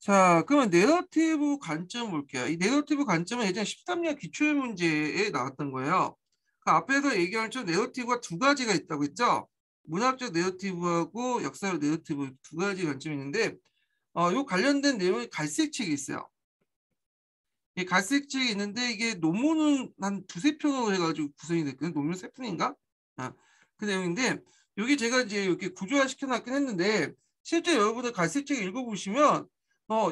자, 그러면 내러티브 관점 볼게요. 이 내러티브 관점은 예전 13년 기출 문제에 나왔던 거예요. 그 앞에서 얘기한 것 내러티브가 두 가지가 있다고 했죠. 문학적 내러티브하고 역사적 내러티브 두 가지 관점이 있는데 어, 요 관련된 내용이 갈색 책이 있어요. 이 갈색 책이 있는데 이게 논문은 한 두세 편으로 해가지고 구성이 됐거든요. 논문 세 편인가? 아, 그 내용인데 여기 제가 이제 이렇게 구조화 시켜놨긴 했는데 실제 여러분들 갈색 책 읽어보시면 어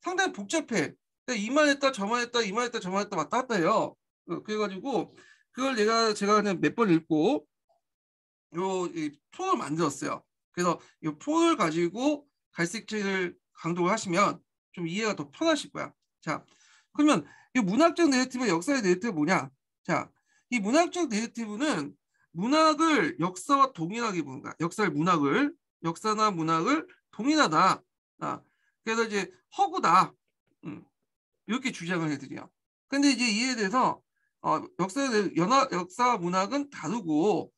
상당히 복잡해. 이만 했다 저만 했다 이만 했다 저만 했다 왔다 갔다 해요. 어, 그래가지고 그걸 내가 제가 그냥 몇 번 읽고 요이 폰을 만들었어요. 그래서 이 폰을 가지고 갈색책을 강독을 하시면 좀 이해가 더 편하실 거야. 자, 그러면 이 문학적 네이티브, 역사의 네이티브 뭐냐? 자, 이 문학적 네이티브는 문학을 역사와 동일하게 보는 거야. 역사를 문학을 역사나 문학을 동일하다. 아, 그래서 이제 허구다. 음, 이렇게 주장을 해드려요. 근데 이제 이에 대해서 어, 역사 연화 역사 문학은 다르고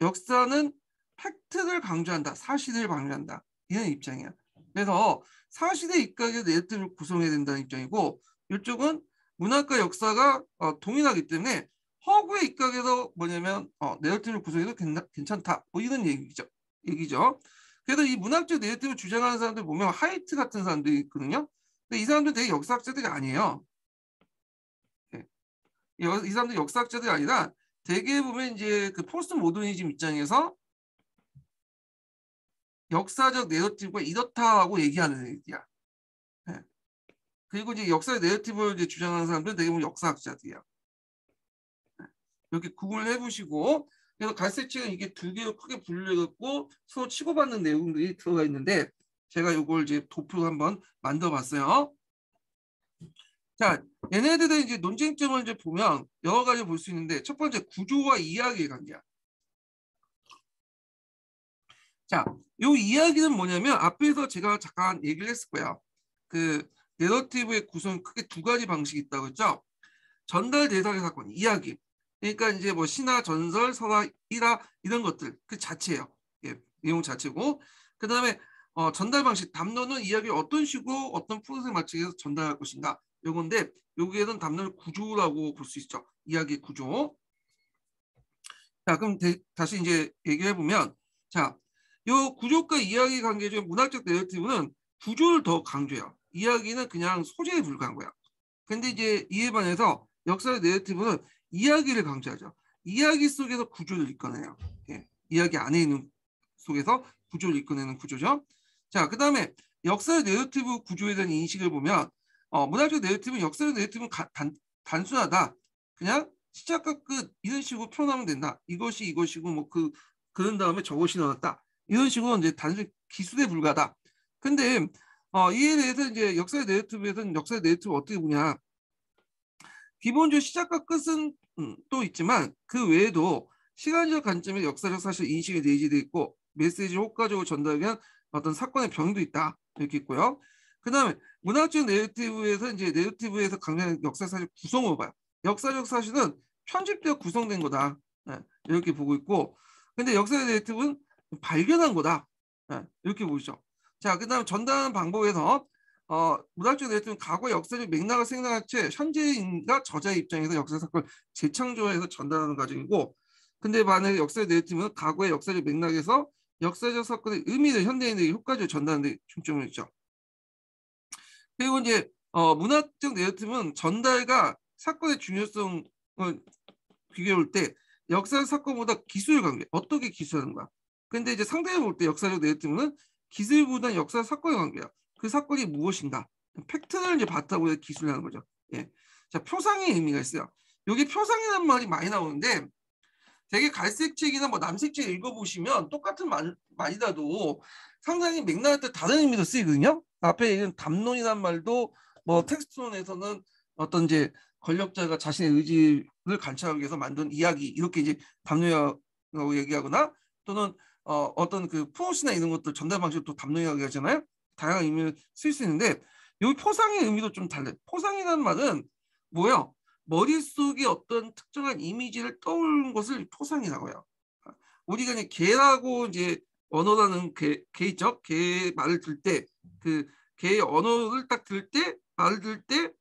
역사는 팩트를 강조한다. 사실을 강조한다. 이런 입장이야. 그래서 사실의 입각에 내용을 구성해야 된다는 입장이고 이쪽은 문학과 역사가 어, 동일하기 때문에 허구의 입각에서 뭐냐면 어, narrative를 구성해도 괜찮 다. 뭐 이런 얘기죠. 얘기죠. 그래서 이 문학적 narrative를 주장하는 사람들 보면 화이트 같은 사람들이 있거든요. 근데 이 사람들 되게 역사학자들이 아니에요. 네. 이 사람들 역사학자들이 아니라 대개 보면 이제 그 포스트 모더니즘 입장에서 역사적 narrative가 이렇다고 얘기하는 얘기야. 네. 그리고 이제 역사의 내러티브를 이제 주장하는 사람들은 대부분 역사학자들이야. 네. 이렇게 구분을 해보시고 그래서 갈색책은 이게 두 개로 크게 분류해갖고 서로 치고받는 내용들이 들어가 있는데 제가 이걸 이제 도표로 한번 만들어봤어요. 자, 얘네들의 이제 논쟁점을 이제 보면 여러 가지 볼 수 있는데 첫 번째 구조와 이야기의 관계야. 자, 요 이야기는 뭐냐면 앞에서 제가 잠깐 얘기를 했을 거야. 그 내러티브의 구성 크게 두 가지 방식이 있다고 했죠. 전달 대상의 사건, 이야기. 그러니까 이제 뭐 신화, 전설, 설화, 일화 이런 것들 그 자체예요. 예, 내용 자체고. 그 다음에 어, 전달 방식, 담론은 이야기를 어떤 식으로 어떤 프로세스 맞추기 서 전달할 것인가. 요건데 여기에는 담론 구조라고 볼 수 있죠. 이야기 구조. 자, 그럼 대, 다시 이제 얘기해 보면 자, 요 구조과 이야기 관계 중 문학적 내러티브는 구조를 더 강조해요. 이야기는 그냥 소재에 불과한 거야. 근데 이제 이에 반해서 역사의 내러티브는 이야기를 강조하죠. 이야기 속에서 구조를 이끌어내요. 예. 이야기 안에 있는 속에서 구조를 이끌어내는 구조죠. 자, 그 다음에 역사의 내러티브 구조에 대한 인식을 보면 어, 문학적 내러티브는 역사의 단, 단순하다. 그냥 시작과 끝 이런 식으로 표현하면 된다. 이것이 이것이고 뭐 그 그런 다음에 저것이 나왔다. 이런 식으로 이제 단순히 기술에 불과다. 근데 어, 이에 대해서 이제 역사의 내러티브에서는 역사의 내러티브 어떻게 보냐? 기본적으로 시작과 끝은 음, 또 있지만 그 외에도 시간적 관점의 역사적 사실 인식이 내재되어 있고 메시지를 효과적으로 전달하기 위한 어떤 사건의 병도 있다 이렇게 있고요. 그 다음에 문학적 내러티브에서 이제 내러티브에서 강조하는 역사 사실 구성을 봐요. 역사적 사실은 편집되어 구성된 거다 네, 이렇게 보고 있고 근데 역사의 내러티브는 발견한 거다 네, 이렇게 보시죠. 자, 그 다음 전달하는 방법에서 어, 문학적 내용은 과거 역사적 맥락을 생각한 채 현재인과 저자의 입장에서 역사 사건을 재창조해서 전달하는 과정이고 근데 만약에 역사의 내용은 과거의 역사적 맥락에서 역사적 사건의 의미를 현대인에게 효과적으로 전달하는 데 중점을 있죠. 그리고 이제 어, 문학적 내용은 전달과 사건의 중요성을 비교해 볼때 역사 사건보다 기술 관계 어떻게 기술하는 거야. 근데 이제 상대해 볼 때 역사적 내용은 기술보다 역사 사건의 관계야. 그 사건이 무엇인가? 팩트를 이제 바탕으로 해서 기술하는 거죠. 예. 자, 표상의 의미가 있어요. 여기 표상이라는 말이 많이 나오는데 되게 갈색 책이나 뭐 남색 책 읽어보시면 똑같은 말, 말이라도 상당히 맥락에 따라 다른 의미로 쓰이거든요. 앞에 있는 담론이란 말도 뭐 텍스트론에서는 어떤 이제 권력자가 자신의 의지를 관찰하기 위해서 만든 이야기 이렇게 이제 담론이라고 얘기하거나 또는 어, 어떤 그 프로시나 이런 것들 전달 방식도 담론이라고 하잖아요. 다양한 의미를 쓸 수 있는데 여기 포상의 의미도 좀 달라요. 포상이라는 말은 뭐요? 머릿속에 어떤 특정한 이미지를 떠올리는 것을 포상이라고 해요. 우리가 이제 개라고 이제 언어라는 개, 개 있죠? 개 말을 들 때 그 개의 언어를 딱 들을 때 말을 들을 때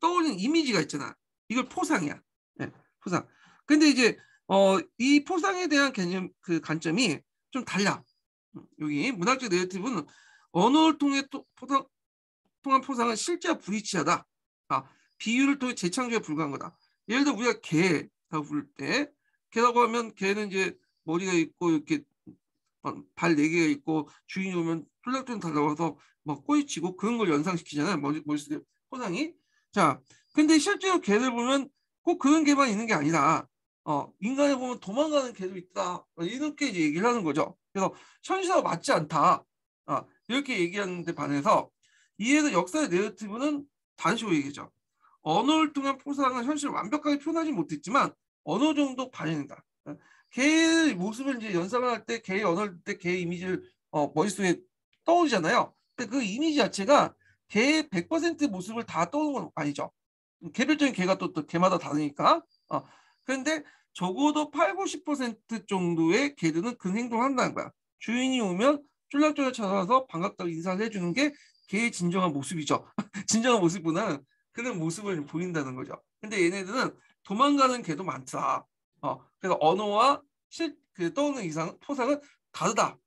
떠오르는 이미지가 있잖아. 이걸 포상이야. 네, 포상. 근데 이제 어, 이 포상에 대한 개념 그 관점이 좀 달라. 음, 여기 문학적 네이티브는 언어를 통해 또 포상, 통한 포상은 실제와 불이치하다. 아, 비유를 통해 재창조에 불과한 거다. 예를 들어 우리가 개라고 부를 때 개라고 하면 개는 이제 머리가 있고 이렇게 발 네 개가 있고 주인이 오면 쫄락쫄락 달려와서 막 꼬이치고 그런 걸 연상시키잖아요. 머리, 머릿속에 포상이. 자, 근데 실제로 개를 보면 꼭 그런 개만 있는 게 아니라 어, 인간에 보면 도망가는 개도 있다. 이렇게 이제 얘기를 하는 거죠. 그래서 현실과 맞지 않다. 아, 이렇게 얘기하는데 반해서 이해서 역사의 네러티브는 단식으로 얘기죠. 언어를 통한 포상은 현실을 완벽하게 표현하지 못했지만 어느 정도 반영된다. 개의 모습을 이제 연상을 할 때 개의 언어를 때 개의 이미지를 어, 머릿속에 떠오르잖아요. 근데 그 이미지 자체가 개의 100% 모습을 다 떠오르는 건 아니죠. 개별적인 개가 또, 또 개마다 다르니까. 어, 그런데 적어도 8, 90% 정도의 개들은 그 행동을 한다는 거야. 주인이 오면 쫄락쫄락 찾아와서 반갑다고 인사를 해주는 게 개의 진정한 모습이죠. 진정한 모습보다는 그런 모습을 보인다는 거죠. 근데 얘네들은 도망가는 개도 많다. 어, 그래서 언어와 실, 그 떠오르는 이상, 포상은 다르다.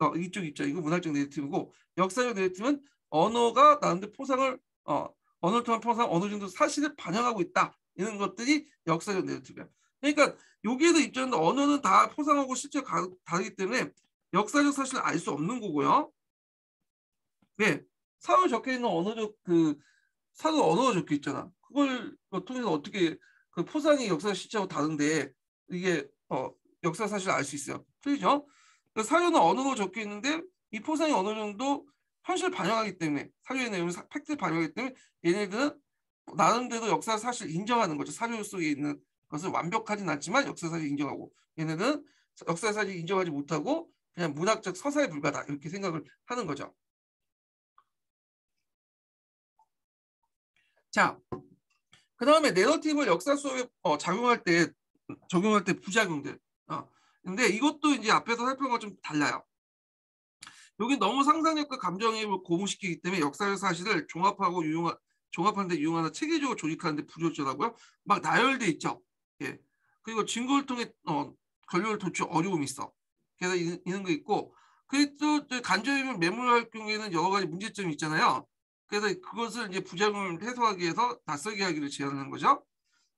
어, 이쪽 있죠. 이거 문학적 네이티브고 역사적 네이티브는 언어가 나는데 포상을 어, 언어를 통한 포상 어느 정도 사실을 반영하고 있다. 이런 것들이 역사적 네이티브야. 그러니까 여기에도 입장은 언어는 다 포상하고 실제 다르기 때문에 역사적 사실을 알 수 없는 거고요. 네, 사회 적혀 있는 언어적 그 사도 언어가 적혀 있잖아. 그걸 통해서 어떻게 그 포상이 역사 실제하고 다른데 이게 어, 역사 사실을 알 수 있어요. 틀리죠? 그 사료는 언어로 적혀 있는데 이 포상이 어느 정도 현실을 반영하기 때문에 사료의 내용을 팩트를 반영하기 때문에 얘네들은 나름대로 역사 사실 인정하는 거죠. 사료 속에 있는 것을 완벽하진 않지만 역사 사실 인정하고 얘네는 역사 사실 인정하지 못하고 그냥 문학적 서사에 불과다 이렇게 생각을 하는 거죠. 자, 그 다음에 내러티브를 역사 속에 어, 작용할 때 적용할 때 부작용들. 어. 근데 이것도 이제 앞에서 살펴본 것좀 달라요. 여기 너무 상상력과 감정입을 고무시키기 때문에 역사적 사실을 종합하고 유용한 종합하는데 유용하나 체계적으로 조직하는데 부적절하고요. 막 나열돼 있죠. 예. 그리고 증거를 통해 어, 권력을 도출 어려움이 있어. 그래서 이, 이런 거 있고 그리고 또 간접임을 매몰할 경우에는 여러 가지 문제점이 있잖아요. 그래서 그것을 이제 부작용을 해소하기 위해서 낯설게 하기를 제안하는 거죠.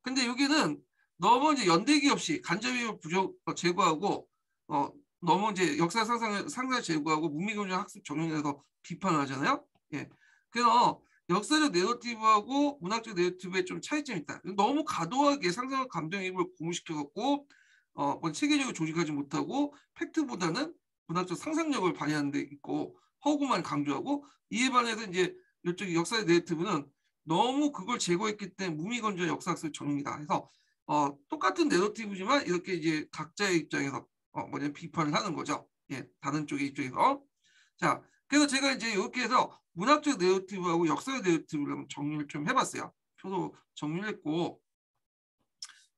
근데 여기는 너무 이제 연대기 없이 간접임을 부족 어, 제거하고 어 너무 이제 역사 상상 상상 제거하고 문미경제 학습 적용해서 비판을 하잖아요. 예. 그래서 역사적 네러티브하고 문학적 네러티브에 좀 차이점이 있다. 너무 과도하게 상상과 감정입을 고무시켜갖고 어, 뭐 체계적으로 조직하지 못하고 팩트보다는 문학적 상상력을 발휘하는 데 있고 허구만 강조하고 이에 반해서 이제 이쪽 역사의 네러티브는 너무 그걸 제거했기 때문에 무미건조 역사학습 전용이다 해서 어, 똑같은 네러티브지만 이렇게 이제 각자의 입장에서 어, 뭐냐 비판을 하는 거죠. 예, 다른 쪽의 입장에서. 자, 그래서 제가 이제 이렇게 해서 문학적 네러티브하고 역사의 네러티브를 정리를 좀 해봤어요. 저도 정리를 했고.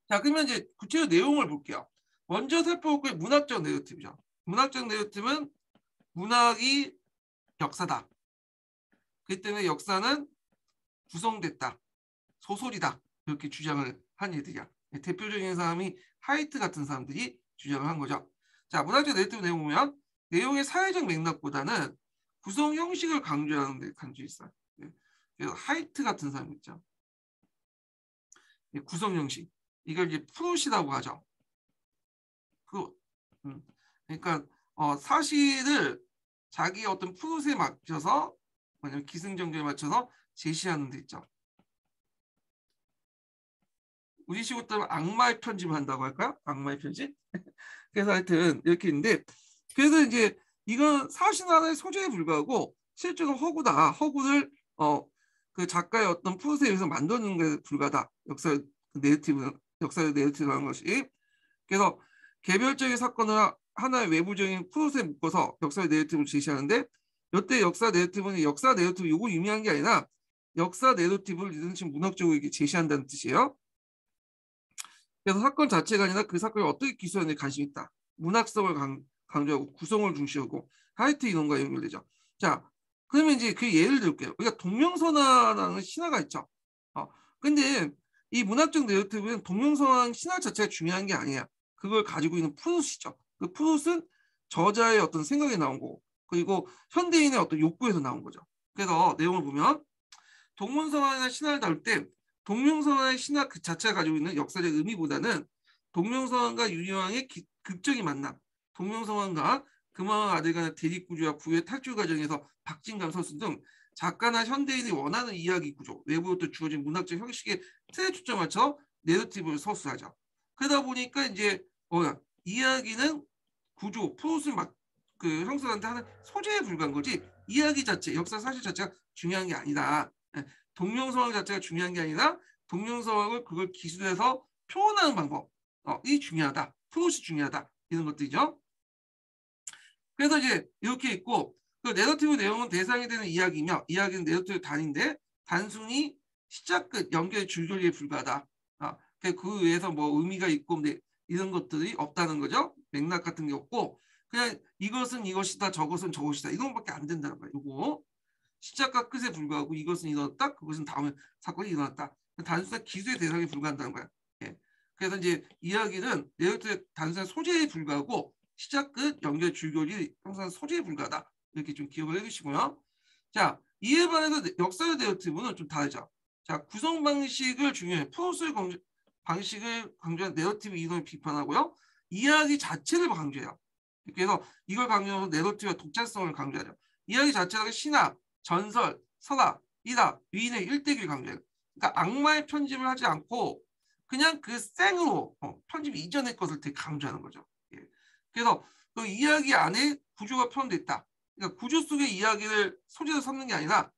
자, 그러면 이제 구체적 내용을 볼게요. 먼저 살펴볼 게 문학적 네러티브죠. 문학적 네러티브는 문학이 역사다. 그렇기 때문에 역사는 구성됐다. 소설이다. 이렇게 주장을 한 얘들이야. 대표적인 사람이 화이트 같은 사람들이 주장을 한 거죠. 자, 문학적 네러티브 내용 보면 내용의 사회적 맥락보다는 구성 형식을 강조하는 데 강조 있어요. 네. 그래서 화이트 같은 사람 있죠. 구성 형식. 이걸 이제 플롯이라고 하죠. 그, 음. 그러니까 어, 사실을 자기 어떤 프로세 맞춰서 뭐냐면 기승전결에 맞춰서 제시하는 데 있죠. 우리 식으로 따면 악마의 편집을 한다고 할까요? 악마의 편집? 그래서 하여튼 이렇게 있는데 그래서 이제 이건 사실 하나의 소재에 불과하고 실제로 허구다. 허구를 어 그 작가의 어떤 프로세에 의해서 만드는 게 불가다. 역사 네이티브 역사의 narrative라는 것이 그래서 개별적인 사건을 하나의 외부적인 플롯에 묶어서 역사의 narrative를 제시하는데 이때 역사 narrative는 역사 네이티브 요거 의미한 게 아니라 역사 이런 식으로 문학적으로 제시한다는 뜻이에요. 그래서 사건 자체가 아니라 그 사건이 어떻게 기술하는지 관심 있다. 문학성을 강, 조하고 구성을 중시하고 화이트 이론과 연결되죠. 자, 그러면 이제 그 예를 들게요. 우리가 동명신화라는 신화가 있죠. 어, 근데 이 문학적 내러티브는 동명선화 신화 자체가 중요한 게 아니야. 그걸 가지고 있는 푸릇이죠. 그 푸릇은 저자의 어떤 생각이 나온 거고 그리고 현대인의 어떤 욕구에서 나온 거죠. 그래서 내용을 보면 동문성화나 신화를 다룰 때 동명성화의 신화 그 자체가 가지고 있는 역사적 의미보다는 동명성화과 유리왕의 극적인 만남, 동명성화과 금왕 아들 간의 대립구조와 부의 탈출 과정에서 박진감 선수 등 작가나 현대인이 원하는 이야기 구조, 외부로부터 주어진 문학적 형식의 틀에 초점 맞춰 내러티브를 서술하죠. 그러다 보니까 이제 어, 이야기는 구조, 프로스를 막, 그 형사한테 하는 소재에 불과한 거지 이야기 자체, 역사 사실 자체가 중요한 게 아니다. 예, 동명성황 자체가 중요한 게 아니라 동명성황을 그걸 기술해서 표현하는 방법이 어, 중요하다. 프로스 중요하다. 이런 것들이죠. 그래서 이제 이렇게 있고 그 내러티브 내용은 대상이 되는 이야기며 이야기는 내러티브 단인데 단순히 시작 끝 연결 줄거리에 불과하다. 아, 그 외에서 뭐 의미가 있고 이런 것들이 없다는 거죠. 맥락 같은 게 없고 그냥 이것은 이것이다 저것은 저것이다 이것밖에 안 된다는 거예요. 이거 시작과 끝에 불과하고 이것은 일어났다 그것은 다음에 사건이 일어났다. 단순한 기술의 대상에 불과한다는 거야. 예. 그래서 이제 이야기는 내러티브 단순한 소재에 불과하고 시작 끝 연결 줄거리 항상 소재에 불과하다. 이렇게 좀 기억을 해주시고요. 자, 이에 반해서 역사의 내러티브는 좀 다르죠. 자, 구성 방식을 중요해. 프로스 방식을 강조한 내러티브 이론을 비판하고요. 이야기 자체를 강조해요. 그래서 이걸 강조해서 내러티브의 독자성을 강조하죠. 이야기 자체가 신화, 전설, 설화, 이다, 위인의 일대기를 강조해요. 그러니까 악마의 편집을 하지 않고 그냥 그 생으로 어, 편집 이전의 것을 되게 강조하는 거죠. 예. 그래서 그 이야기 안에 구조가 표현돼 있다. 그러니까 구조 속의 이야기를 소재로 삼는 게 아니라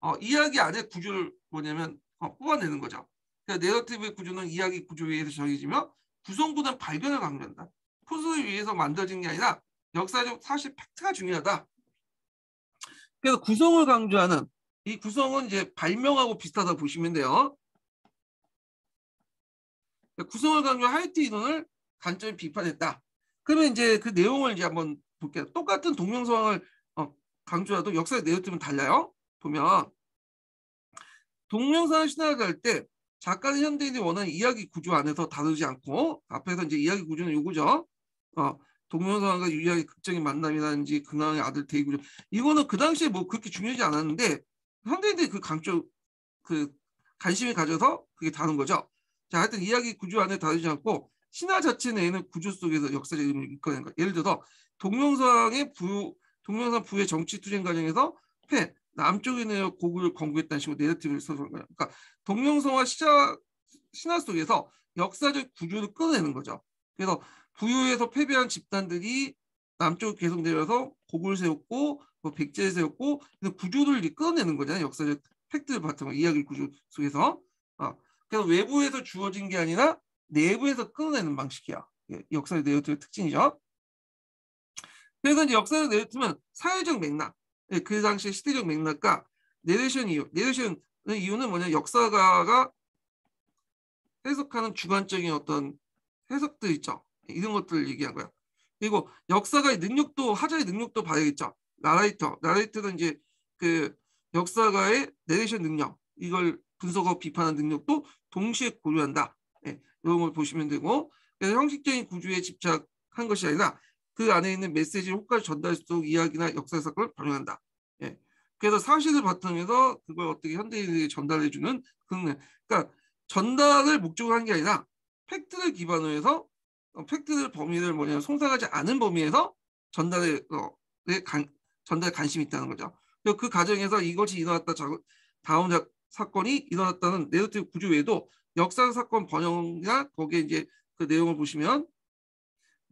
어, 이야기 안에 구조를 뭐냐면 어, 뽑아내는 거죠. 그러니까 내러티브의 구조는 이야기 구조 위에서 정해지며 구성보다는 발견을 강조한다. 포스를 위해서 만들어진 게 아니라 역사적 사실 팩트가 중요하다. 그래서 구성을 강조하는 이 구성은 이제 발명하고 비슷하다 보시면 돼요. 구성을 강조한 하이트 이론을 간절히 비판했다. 그러면 이제 그 내용을 이제 한번 볼게요. 똑같은 동명성을 강조해도 역사의 내용들은 달라요. 보면 동명상 신화를 할때 작가는 현대인이 원하는 이야기 구조 안에서 다루지 않고 앞에서 이제 이야기 구조는 요거죠. 어, 동명상과 유리하게 극적인 만남이라든지 근황의 아들 대구조 이거는 그 당시에 뭐 그렇게 중요하지 않았는데 현대인들이 그 강조 그 관심이 가져서 그게 다른 거죠. 자, 하여튼 이야기 구조 안에 다루지 않고 신화 자체 내에는 구조 속에서 역사적 의미를 이끌어낸 거예요. 예를 들어서 동명상의 부 동명산 부의 정치 투쟁 과정에서 패 남쪽에 내어 고구를 건국했다는 식으로 내러티브를 써서 거예요. 그러니까 동명성화 시작 신화 속에서 역사적 구조를 끌어내는 거죠. 그래서 부유에서 패배한 집단들이 남쪽으로 계속 내려서 고구를 세웠고 뭐 백제를 세웠고 구조를 끌어내는 거잖아요. 역사적 팩트를 바탕으로 이야기 구조 속에서. 어. 그래서 외부에서 주어진 게 아니라 내부에서 끌어내는 방식이야. 예, 역사의 내러티브 특징이죠. 그래서 이제 역사를 내렸으면 사회적 맥락, 예, 그 당시 시대적 맥락과 내레이션 이유, 내레이션 이유는 뭐냐 역사가가 해석하는 주관적인 어떤 해석들 있죠. 이런 것들을 얘기한 거야. 그리고 역사가의 능력도 하자의 능력도 봐야겠죠. 나라이터, 나라이터는 이제 그 역사가의 내레이션 능력 이걸 분석하고 비판하는 능력도 동시에 고려한다. 예, 이런 걸 보시면 되고 그래서 형식적인 구조에 집착한 것이 아니라 그 안에 있는 메시지를 효과를 전달 속 이야기나 역사 사건을 반영한다. 예. 그래서 사실을 바탕에서 그걸 어떻게 현대인에게 전달해주는 그런 그러니까 전달을 목적으로 한게 아니라 fact를 기반으로 해서 어, fact를 범위를 뭐냐면 손상하지 않은 범위에서 전달에 어, 간, 전달에 관심이 있다는 거죠. 그 과정에서 이것이 일어났다 다음 사건이 일어났다는 네거티브 구조 외에도 역사 사건 반영이나 거기에 이제 그 내용을 보시면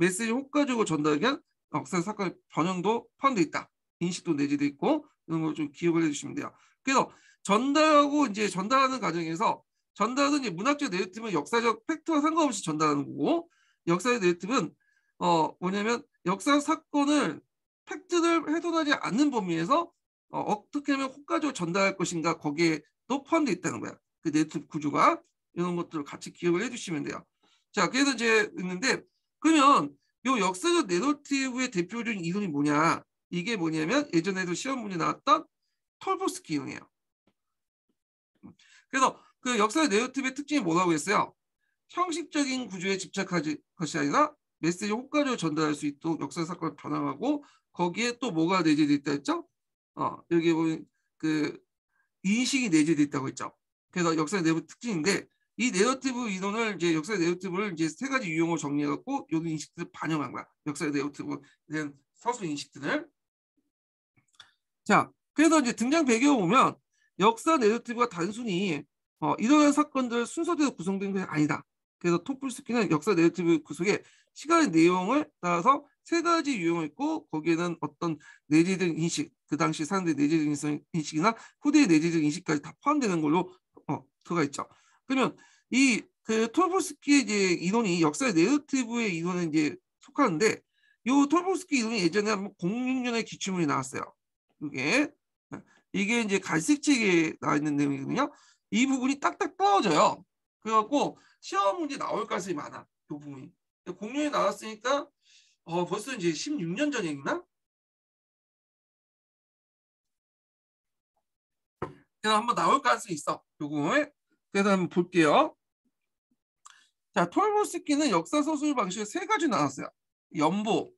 메시지 효과적으로 전달하기 위한 역사 사건의 반영도 포함되어 있다. 인식도 내재되어 있고 이런 걸 좀 기억을 해주시면 돼요. 그래서 전달하고 이제 전달하는 과정에서 전달은 이제 문학적 narrative는 역사적 fact와 상관없이 전달하는 거고 역사의 narrative는 어 뭐냐면 역사 사건을 fact를 훼손하지 않는 범위에서 어, 어떻게 하면 효과적으로 전달할 것인가 거기에 또 포함되어 있다는 거야. 그 네트워크 구조가 이런 것들을 같이 기억을 해주시면 돼요. 자, 그래서 이제 있는데 그러면 요 역사적 narrative의 대표적인 이론이 뭐냐? 이게 뭐냐면 예전에도 시험 문제 나왔던 톨보스키 이론이에요. 그래서 그 역사 내러티브의 특징이 뭐라고 했어요? 형식적인 구조에 집착하지 것이 아니라 메시지 효과적으로 전달할 수 있도록 역사 사건을 변화하고 거기에 또 뭐가 내재되어 있다 했죠? 어, 여기 보면 그 인식이 내재되어 있다고 했죠. 그래서 역사의 내부 특징인데 이 내러티브 이론을 이제 역사의 내러티브를 이제 세 가지 유형으로 정리해갖고 요 인식들을 반영한 거야. 역사의 내러티브에 대한 서술 인식들을. 자, 그래서 이제 등장 배경을 보면 역사 내러티브가 단순히 어, 이러한 사건들 순서대로 구성된 것이 아니다. 그래서 톰플스키는 역사 내러티브 구속에 시간의 내용을 따라서 세 가지 유형을 있고 거기에는 어떤 내재적 인식, 그 당시 사람들의 내재적 인식이나 후대의 내재적 인식까지 다 포함되는 걸로 어, 들어가 있죠. 그러면 이 그 톨보스키의 이제 이론이 역사의 내러티브의 이론에 이제 속하는데 이 톨보스키 이론이 예전에 한번 06년에 기출문이 나왔어요. 이게 이게 이제 갈색책에 나와 있는 내용이거든요. 이 부분이 딱딱 떨어져요. 그래갖고 시험 문제 나올 가능성이 많아. 이 부분이. 공룡이 나왔으니까 어, 벌써 이제 16년 전 얘기나? 그래서 한번 나올 가능성이 있어. 요거에. 그래서 한번 볼게요. 자, 톨보스키는 역사 서술 방식을 세 가지 나눴어요. 연보,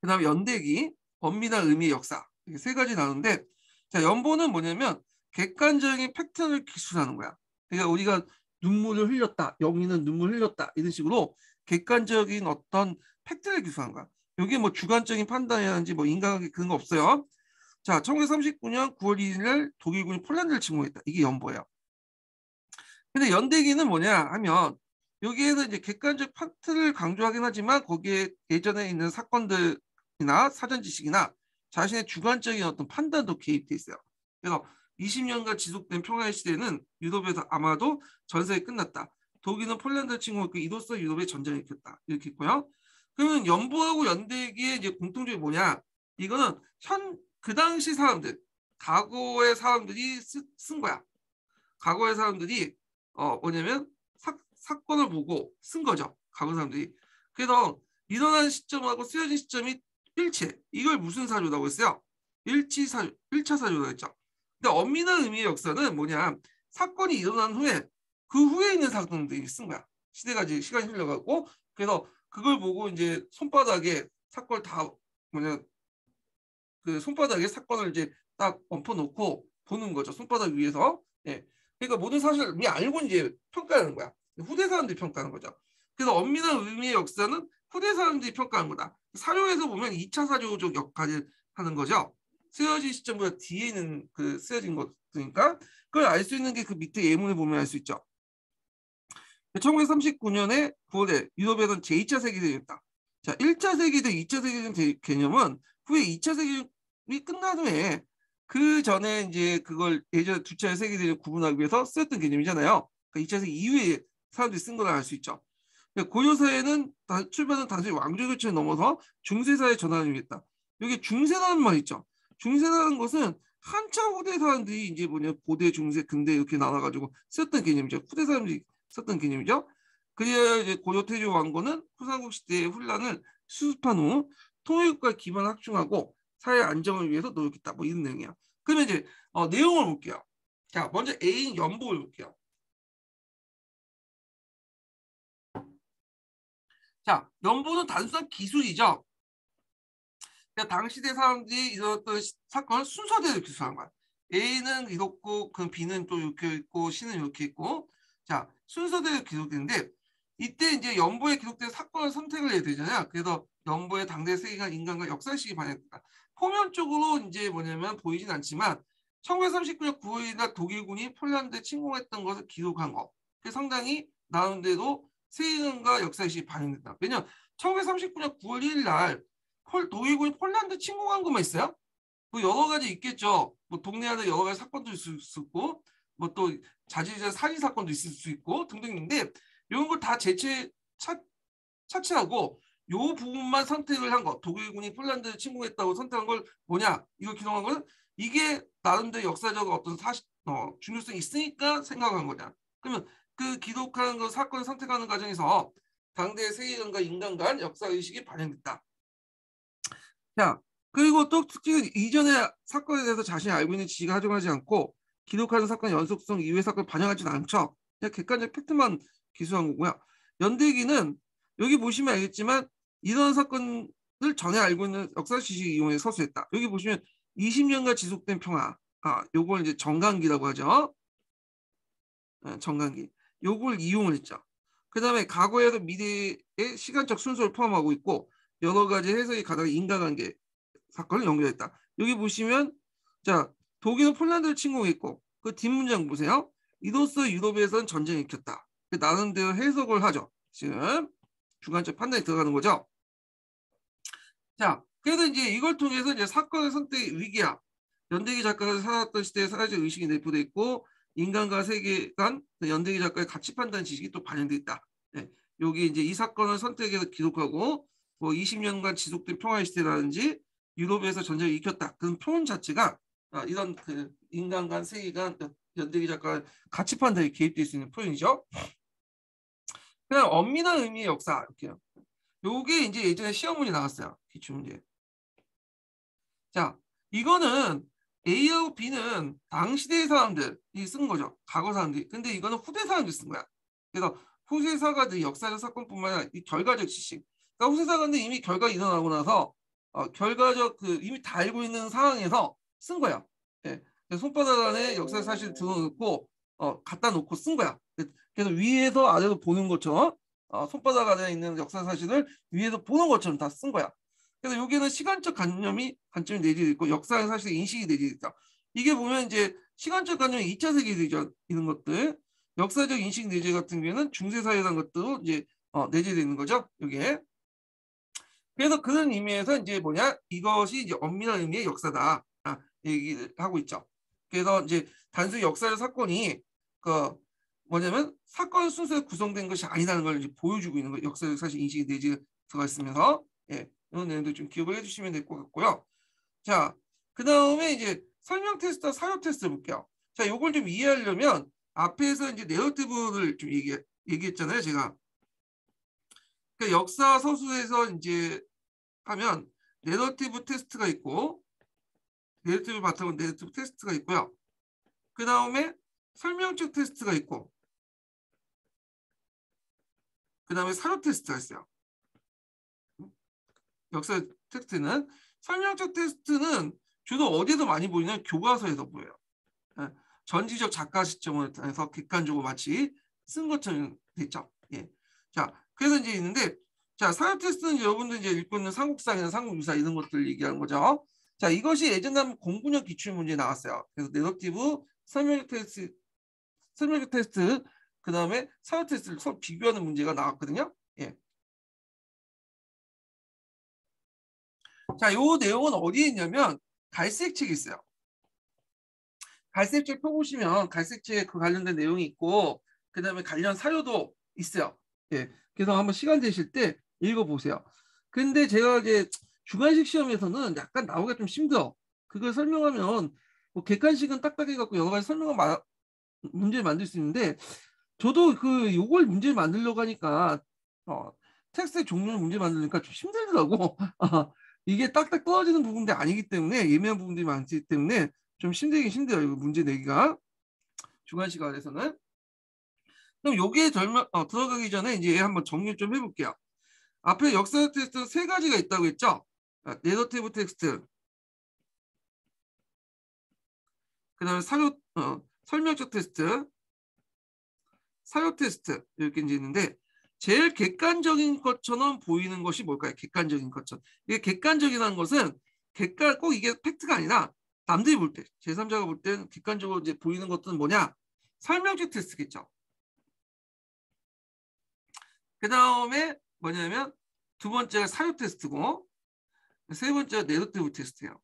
그 다음에 연대기, 범위나 의미의 역사. 이렇게 세 가지 나누는데 자, 연보는 뭐냐면 객관적인 팩트를 기술하는 거야. 그러니까 우리가 눈물을 흘렸다. 영희는 눈물 흘렸다. 이런 식으로 객관적인 어떤 팩트를 기술하는 거야. 여기에 뭐 주관적인 판단이라든지 뭐 인간관계 그런 거 없어요. 자, 1939년 9월 1일 날 독일군이 폴란드를 침공했다. 이게 연보예요. 근데 연대기는 뭐냐 하면 여기에서 이제 객관적 팩트를 강조하긴 하지만 거기에 예전에 있는 사건들이나 사전 지식이나 자신의 주관적인 어떤 판단도 개입돼 있어요. 그래서 20년간 지속된 평화의 시대는 유럽에서 아마도 전세가 끝났다. 독일은 폴란드 침공했고 이로써 유럽의 전쟁을 일으켰다. 이렇게 있고요. 그러면 연보하고 연대기의 이제 공통점이 뭐냐? 이거는 현 그 당시 사람들, 과거의 사람들이 쓰, 쓴 거야. 과거의 사람들이 어 뭐냐면 사, 사건을 보고 쓴 거죠. 과거 사람들이. 그래서 일어난 시점하고 쓰여진 시점이 일체. 이걸 무슨 사료라고 했어요? 일치 사료, 1차 사료라고 했죠. 근데 엄밀한 의미의 역사는 뭐냐? 사건이 일어난 후에 그 후에 있는 사건들이 쓴 거야. 시대가 이제 시간이 흘러가고 그래서 그걸 보고 이제 손바닥에 사건을 다 뭐냐 그 손바닥에 사건을 이제 딱 엎어놓고 보는 거죠. 손바닥 위에서. 예. 그러니까 모든 사실을 이미 알고 이제 평가하는 거야. 후대 사람들이 평가하는 거죠. 그래서 엄밀한 의미의 역사는 후대 사람들이 평가하는 거다. 사료에서 보면 2차 사료적 역할을 하는 거죠. 쓰여진 시점보다 뒤에 있는 그 쓰여진 것이니까 그걸 알 수 있는 게 그 밑에 예문을 보면 알 수 있죠. 1939년에 9월에 유럽에는 제2차 세계대전이었다. 자, 1차 세계대전, 2차 세계대전 개념은 후에 2차 세계대전이 끝난 후에 그 전에 이제 그걸 예전 두 차례 세계대전 구분하기 위해서 쓰였던 개념이잖아요. 그러니까 2차 세계 이후에 사람들이 쓴걸알수 있죠. 고려사회는 출발은 단순히 왕조 교체를 넘어서 중세사회 전환을 위했다. 여기 중세라는 말 있죠. 중세라는 것은 한참 후대 사람들이 이제 뭐냐 고대, 중세, 근대 이렇게 나눠가지고 썼던 개념이죠. 후대 사람들이 썼던 개념이죠. 그래야 이제 고려 태조 왕건은 후삼국 시대의 혼란을 수습한 후 통일국가 기반 확충하고 사회 안정을 위해서 노력했다. 뭐 이런 내용이야. 그러면 이제 어, 내용을 볼게요. 자, 먼저 A인 연보를 볼게요. 자, 연보는 단순한 기술이죠. 그러니까 당시대 사람들이 있었던 사건을 순서대로 기술한 거야. A는 이렇고 그 B는 또 이렇게 있고 C는 이렇게 있고 자 순서대로 기록되는데 이때 이제 연보에 기록된 사건을 선택을 해야 되잖아요. 그래서 연보의 당대 세계가 인간과 역사식이 반영됐다. 표면적으로 이제 뭐냐면 보이진 않지만 1939년 9월이나 독일군이 폴란드에 침공했던 것을 기록한 거. 그 상당히 나름대로 세계관과 역사식이 반영됐다. 왜냐 1939년 9월 1일 날 독일군이 폴란드 침공한 것만 있어요? 뭐 여러 가지 있겠죠. 뭐 동네 안에 여러 가지 사건도 있을 수 있고 뭐 또 자질자 살인 사건도 있을 수 있고 등등인데 이런 걸 다 제체 차, 차치하고 요 부분만 선택을 한 거. 독일군이 폴란드를 침공했다고 선택한 걸 뭐냐? 이거 기록한 거는 이게 나름대로 역사적 어떤 사실 어, 중요성이 있으니까 생각한 거냐. 그러면 그 기록하는 거 사건을 선택하는 과정에서 당대의 세계관과 인간 간 역사 의식이 반영됐다. 자, 그리고 또 특징은 이전의 사건에 대해서 자신이 알고 있는 지식을 하정하지 않고 기록하는 사건의 연속성 이후의 사건을 반영하지는 않죠. 그냥 객관적 팩트만 기수한 거고요. 연대기는 여기 보시면 알겠지만 이런 사건을 전에 알고 있는 역사 지식을 이용해 서술했다. 여기 보시면 20년간 지속된 평화. 아, 요걸 이제 정강기라고 하죠. 네, 정강기. 요걸 이용을 했죠. 그 다음에 과거에도 미래의 시간적 순서를 포함하고 있고 여러 가지 해석이 가다가 인과관계 사건을 연결했다. 여기 보시면 자 독일은 폴란드를 침공했고 그 뒷문장 보세요. 이로써 유럽에서는 전쟁이 일켰다. 그 나름대로 해석을 하죠. 지금 주관적 판단이 들어가는 거죠. 자, 그래서 이제 이걸 통해서 이제 사건의 선택 위기야. 연대기 작가가 살았던 시대의 사회적 의식이 내포돼 있고 인간과 세계 간 연대기 작가의 가치 판단 지식이 또 반영돼 있다. 네, 여기 이제 이 사건을 선택해서 기록하고 뭐 20년간 지속된 평화의 시대라든지 유럽에서 전쟁을 일으켰다. 그런 표현 자체가 아, 이런 그 인간 간 세계 간 연대기 작가 가치 판단이 개입될 수 있는 표현이죠. 그냥 엄밀한 의미의 역사 이렇게요. 요게 이제 예전에 시험 문제 나왔어요. 기출 문제. 자, 이거는 A하고 B는 당시대 사람들이 쓴 거죠. 과거 사람들이. 근데 이거는 후대 사람들이 쓴 거야. 그래서 후세 사가들 역사적 사건뿐만 아니라 이 결과적 지식. 그러니까 후세 사가는 이미 결과가 일어나고 나서 어, 결과적 그 이미 다 알고 있는 상황에서 쓴 거야. 예. 손바닥 안에 역사 사실 들어놓고 어, 갖다 놓고 쓴 거야. 그래서 위에서 아래로 보는 것처럼 어, 손바닥 안에 있는 역사 사실을 위에서 보는 것처럼 다 쓴 거야. 그래서 여기는 시간적 관념이 관점이 내재되어 있고 역사의 사실 인식이 내재되어 있다. 이게 보면 이제 시간적 관념이 2차 세계대전 이런 것들 역사적 인식 내재 같은 경우에는 중세 사회라는 것도 이제 어, 내재되어 있는 거죠. 여기에. 그래서 그런 의미에서 이제 뭐냐 이것이 이제 엄밀한 의미의 역사다 아, 얘기를 하고 있죠. 그래서 이제 단순히 역사적 사건이 그 뭐냐면 사건 순서에 구성된 것이 아니라는 걸 보여주고 있는 거 역사적 사실 인식이 내재 들어가 있으면서 예, 이런 내용도 좀 기억을 해주시면 될 것 같고요. 자, 그 다음에 이제 설명 테스트와 사료 테스트 볼게요. 자, 요걸 좀 이해하려면 앞에서 이제 narrative를 좀 얘기, 얘기했잖아요, 제가. 그러니까 역사 서술에서 이제 하면 네러티브 테스트가 있고 네러티브 바탕은 네러티브 테스트가 있고요. 그 다음에 설명적 텍스트가 있고 그 다음에 사료 텍스트가 있어요. 역사 텍스트는 설명적 텍스트는 주로 어디에서 많이 보이냐면 교과서에서 보여요. 예. 전지적 작가 시점을 해서 객관적으로 마치 쓴 것처럼 됐죠. 예. 자, 그래서 이제 있는데 자, 사료 텍스트는 여러분들 이제 읽고 있는 삼국사나 삼국유사 이런 것들 얘기하는 거죠. 자, 이것이 예전에 공군역 기출 문제 나왔어요. 그래서 네러티브 설명 텍스트, 설명 텍스트, 그 다음에 사료 텍스트를 서로 비교하는 문제가 나왔거든요. 예. 자, 요 내용은 어디에 있냐면 갈색 책이 있어요. 갈색 책 펴보시면 갈색 책그 관련된 내용이 있고 그 다음에 관련 사료도 있어요. 예. 그래서 한번 시간 되실 때 읽어보세요. 근데 제가 이제 주관식 시험에서는 약간 나오기가 좀 힘들어. 그걸 설명하면 뭐 객관식은 딱딱해 갖고 여러 가지 설명을 마, 문제를 만들 수 있는데 저도 그 요걸 문제를 만들려고 하니까 어, 텍스트의 종류를 문제 만들니까 좀 힘들더라고. 이게 딱딱 떨어지는 부분들이 아니기 때문에 예민한 부분들이 많기 때문에 좀 힘들긴 힘들어요. 이거 문제 내기가 주관식 안에서는. 그럼 여기에 설명, 어, 들어가기 전에 이제 한번 정리 좀 해볼게요. 앞에 역사 텍스트 세 가지가 있다고 했죠. 네더티브 텍스트, 그 다음에 사료, 어, 설명적 테스트, 사료 테스트 이렇게 이제 있는데 제일 객관적인 것처럼 보이는 것이 뭘까요? 객관적인 것처럼. 이게 객관적이라는 것은 객관 꼭 이게 팩트가 아니라 남들이 볼 때, 제3자가 볼 때는 객관적으로 이제 보이는 것들은 뭐냐? 설명적 테스트겠죠. 그 다음에 뭐냐면 두 번째가 사유 테스트고 세 번째가 네러티브 테스트예요.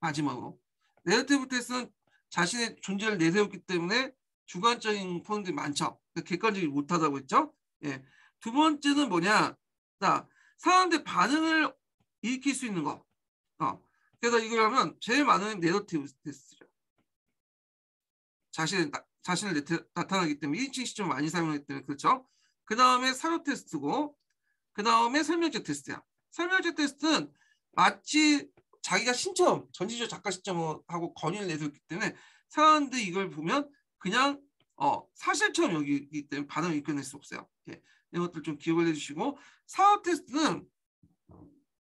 마지막으로. 네러티브 테스트는 자신의 존재를 내세웠기 때문에 주관적인 포인트이 많죠. 객관적이 못하다고 했죠. 예. 두 번째는 뭐냐? 자, 사람들 반응을 일으킬 수 있는 거. 어. 그래서 이걸 하면 제일 많은 네러티브 테스트죠. 자신, 자신을 나타나기 때문에 1인칭 시점 많이 사용하기 때문에 그렇죠. 그 다음에 사료 텍스트고 그 다음에 설명적 텍스트야. 설명적 텍스트는 마치 자기가 시점 전지적 작가 시점하고 권위를 내줬기 때문에 사람들이 이걸 보면 그냥 어, 사실처럼 여기기 때문에 반응을 이끌어낼 수 없어요. 예, 이것들 좀 기억을 해주시고 사료 텍스트는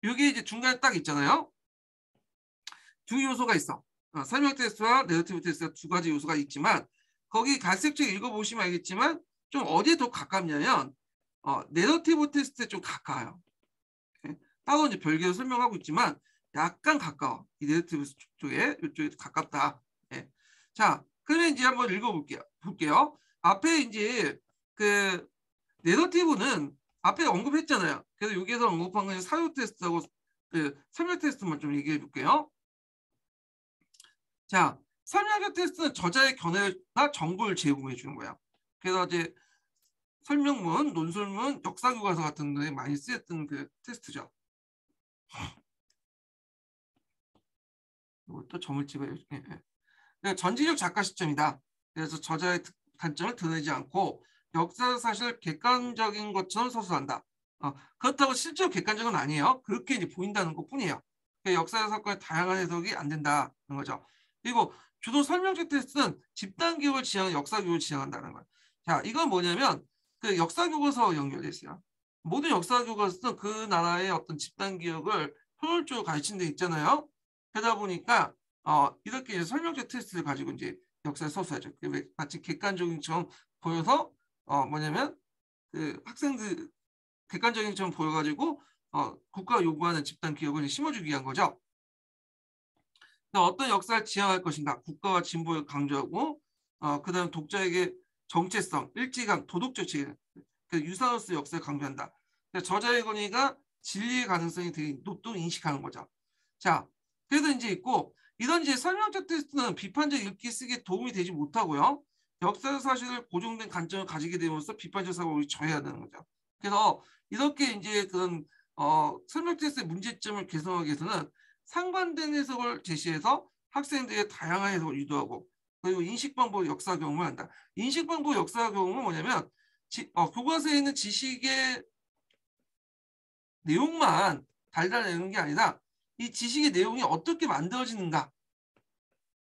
여기 이제 중간에 딱 있잖아요. 두 요소가 있어. 어, 설명 테스트와 네거티브 테스트가 두 가지 요소가 있지만 거기 갈색책 읽어보시면 알겠지만 좀 어디에 더 가깝냐면 어, 네거티브 테스트에 좀 가까워요. 예? 따로 이제 별개로 설명하고 있지만 약간 가까워. 이 네거티브 쪽에 이쪽에 가깝다. 예. 자, 그러면 이제 한번 읽어볼게요. 볼게요. 앞에 이제 그 narrative는 앞에 언급했잖아요. 그래서 여기에서 언급한 건 사료 텍스트하고 그 설명 텍스트만 좀 얘기해 볼게요. 자, 설명 테스트는 저자의 견해나 정보를 제공해 주는 거야. 그래서 이제 설명문, 논술문, 역사교과서 같은 데 많이 쓰였던 그 테스트죠. 이것도 점을 찍어요. 예, 예. 전지적 작가 시점이다. 그래서 저자의 단점을 드러내지 않고 역사 사실 객관적인 것처럼 서술한다. 어, 그렇다고 실제로 객관적은 아니에요. 그렇게 이제 보인다는 것 뿐이에요. 그러니까 역사 사건의 다양한 해석이 안 된다는 거죠. 그리고 주도 설명적 테스트는 집단 교육을 지향, 역사 교육을 지향한다는 거예요. 자, 이건 뭐냐면 그 역사 교과서 연결돼 있어요. 모든 역사 교과서는 그 나라의 어떤 집단 기억을 효율적으로 가르친 데 있잖아요. 그러다 보니까 어, 이렇게 설명적 테스트를 가지고 이제 역사를 서술하죠. 마치 객관적인 처럼 보여서 어 뭐냐면 그 학생들 객관적인 처럼 보여가지고 어 국가가 요구하는 집단 기억을 심어주기 위한 거죠. 어떤 역사를 지향할 것인가 국가와 진보를 강조하고 어 그 다음 독자에게 정체성, 일지감, 도덕적 책임, 그 유사우스 역사를 강조한다. 저자의 권위가 진리의 가능성이 되게 높도록 인식하는 거죠. 자, 그래서 이제 있고 이런 이제 설명적 테스트는 비판적 읽기 쓰기에 도움이 되지 못하고요. 역사 사실을 고정된 관점을 가지게 되면서 비판적 사고를 저해야 되는 거죠. 그래서 이렇게 이제 그런 어, 설명 테스트의 문제점을 개선하기 위해서는 상반된 해석을 제시해서 학생들의 다양한 해석을 유도하고 그리고 인식 방법 역사 경험을 한다. 인식 방법 역사 경험은 뭐냐면 지, 어, 교과서에 있는 지식의 내용만 달달내는 게 아니라 이 지식의 내용이 어떻게 만들어지는가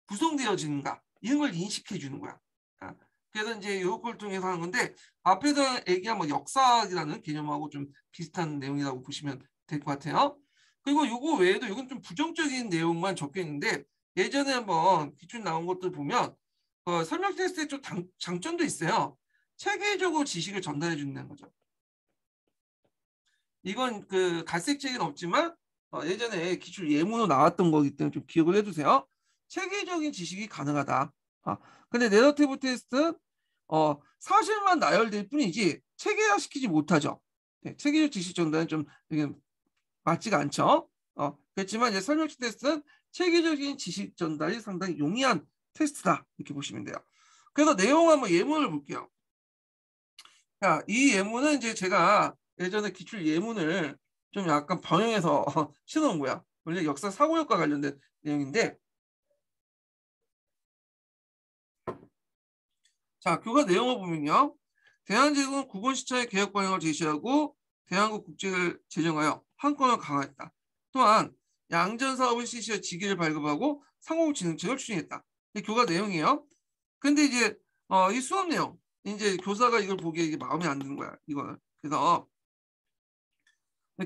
구성되어지는가 이런 걸 인식해 주는 거야. 아, 그래서 이제 이걸 통해서 하는 건데 앞에서 얘기한 뭐 역사학이라는 개념하고 좀 비슷한 내용이라고 보시면 될 것 같아요. 그리고 이거 외에도 이건 좀 부정적인 내용만 적혀 있는데 예전에 한번 기출 나온 것들 보면 어, 설명 테스트에 좀 장, 장점도 있어요. 체계적으로 지식을 전달해 준다는 거죠. 이건 그 갈색책은 없지만 어, 예전에 기출 예문으로 나왔던 거기 때문에 좀 기억을 해두세요. 체계적인 지식이 가능하다. 아, 근데 네러티브 테스트 어, 사실만 나열될 뿐이지 체계화시키지 못하죠. 네, 체계적 지식 전달은 좀 맞지가 않죠. 어, 그렇지만 이제 설명식 테스트는 체계적인 지식 전달이 상당히 용이한 테스트다 이렇게 보시면 돼요. 그래서 내용 한번 예문을 볼게요. 자, 이 예문은 이제 제가 예전에 기출 예문을 좀 약간 번영해서 신어놓은 거야. 원래 역사 사고역과 관련된 내용인데 자, 교과 내용을 보면요. 대한제국은 국원시찰의 개혁 방향을 제시하고 대한국 국제를 제정하여 한권을 강화했다. 또한 양전 사업을 실시해 지기를 발급하고 상호진흥책을 추진했다. 이 교과 내용이에요. 근데 이제 어, 이 수업 내용 이제 교사가 이걸 보기에 이게 마음에 안 드는 거야. 이거는. 그래서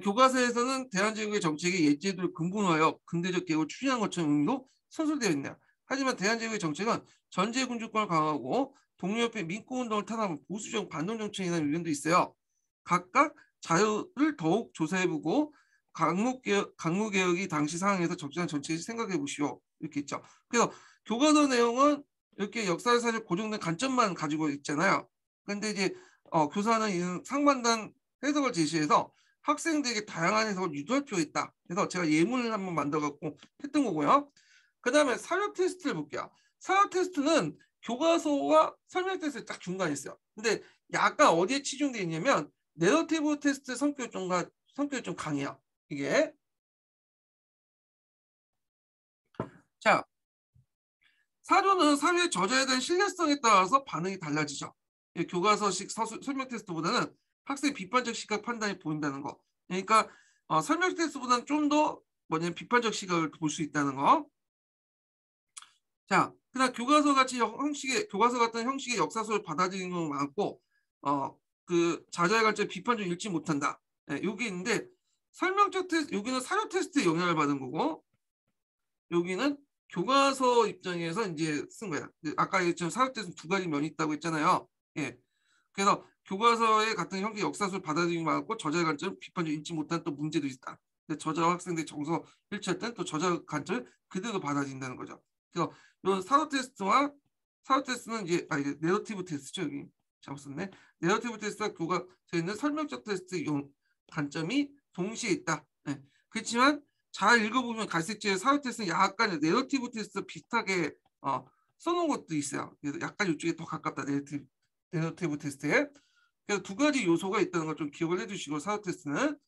교과서에서는 대한제국의 정책이 예제도를 근본화하여 근대적 개혁을 추진한 것처럼 의미로 선술되어 있네요. 하지만 대한제국의 정책은 전제 군주권을 강화하고 동료협회 민권운동을 탄압한 보수적 반동 정책이라는 의견도 있어요. 각각 자유를 더욱 조사해보고 강무개혁, 강무개혁이 당시 상황에서 적절한 정책을 생각해 보시오. 이렇게 있죠. 그래서 교과서 내용은 이렇게 역사를 사실 고정된 관점만 가지고 있잖아요. 근데 이제 어, 교사는 상반된 해석을 제시해서 학생들에게 다양한 해석을 유도할 필요가 있다. 그래서 제가 예문을 한번 만들어갖고 했던 거고요. 그 다음에 사료 텍스트를 볼게요. 사료 텍스트는 교과서와 설명 텍스트 딱 중간에 있어요. 근데 약간 어디에 치중되어 있냐면 네러티브 테스트 성격이 좀, 성격이 좀 강해요. 이게. 자, 사료는 사료의 저자에 대한 신뢰성에 따라서 반응이 달라지죠. 교과서식 서술, 설명 테스트보다는 학생의 비판적 시각 판단이 보인다는 거. 그러니까 어, 설명 테스트보다는 좀 더 뭐냐면 비판적 시각을 볼 수 있다는 거. 자, 그다음 교과서 같이 형식의 교과서 같은 형식의 역사서를 받아들이는 경우 많고, 어, 그 자자의 관점 비판적 읽지 못한다. 네, 여기 있는데 설명적 텍스트, 여기는 사료 텍스트에 영향을 받은 거고, 여기는 교과서 입장에서 이제 쓴 거야. 그 아까 얘기했지만 사료 텍스트 두 가지 면이 있다고 했잖아요. 예. 그래서 교과서의 같은 형식 역사서를 받아들이기 많고 저자의 관점 비판적 읽지 못한 또 문제도 있다. 근데 저자와 학생들이 정서 일치할 땐또 저자 관점을 그대로 받아들인다는 거죠. 그래서 이런 사료 텍스트와 사료 텍스트는 이제 아 이게 네러티브 테스트죠 여기 썼네. 네러티브 테스트와 교과서에 있는 설명적 텍스트 용 관점이 동시에 있다. 네. 그렇지만 잘 읽어보면 갈색지의 사료 텍스트는 약간 네러티브 테스트 비슷하게 어, 써놓은 것도 있어요. 그래서 약간 이쪽에 더 가깝다 narrative, narrative 텍스트에. 그래서 두 가지 요소가 있다는 걸 좀 기억을 해주시고 사료 텍스트는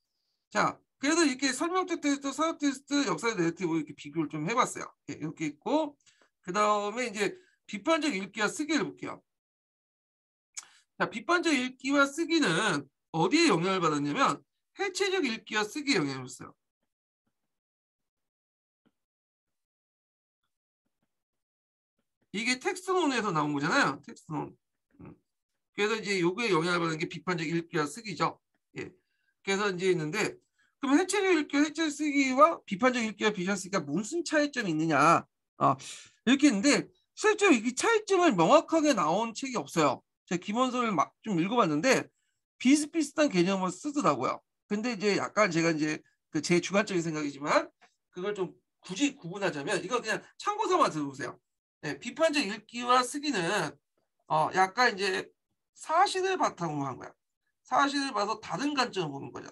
자 그래서 이렇게 설명적 텍스트, 사료 텍스트, 역사의 네티브 이렇게 비교를 좀 해봤어요. 예, 이렇게 있고 그 다음에 이제 비판적 읽기와 쓰기를 볼게요. 자, 비판적 읽기와 쓰기는 어디에 영향을 받았냐면 해체적 읽기와 쓰기에 영향을 줬어요. 이게 텍스트론에서 나온 거잖아요. 음. 그래서 이제 요거에 영향을 받는 게 비판적 읽기와 쓰기죠. 예. 그래서 이제 있는데 그럼 해체적 읽기와 해체 쓰기와 비판적 읽기와 비판 쓰기가 무슨 차이점이 있느냐? 어, 이렇게 있는데 실제로 이 차이점을 명확하게 나온 책이 없어요. 제가 기본서를 막 좀 읽어봤는데 비슷비슷한 개념을 쓰더라고요. 근데 이제 약간 제가 이제 그 제 주관적인 생각이지만 그걸 좀 굳이 구분하자면 이거 그냥 참고서만 들어보세요. 네, 비판적 읽기와 쓰기는 어 약간 이제 사실을 바탕으로 한 거야. 사실을 봐서 다른 관점을 보는 거죠.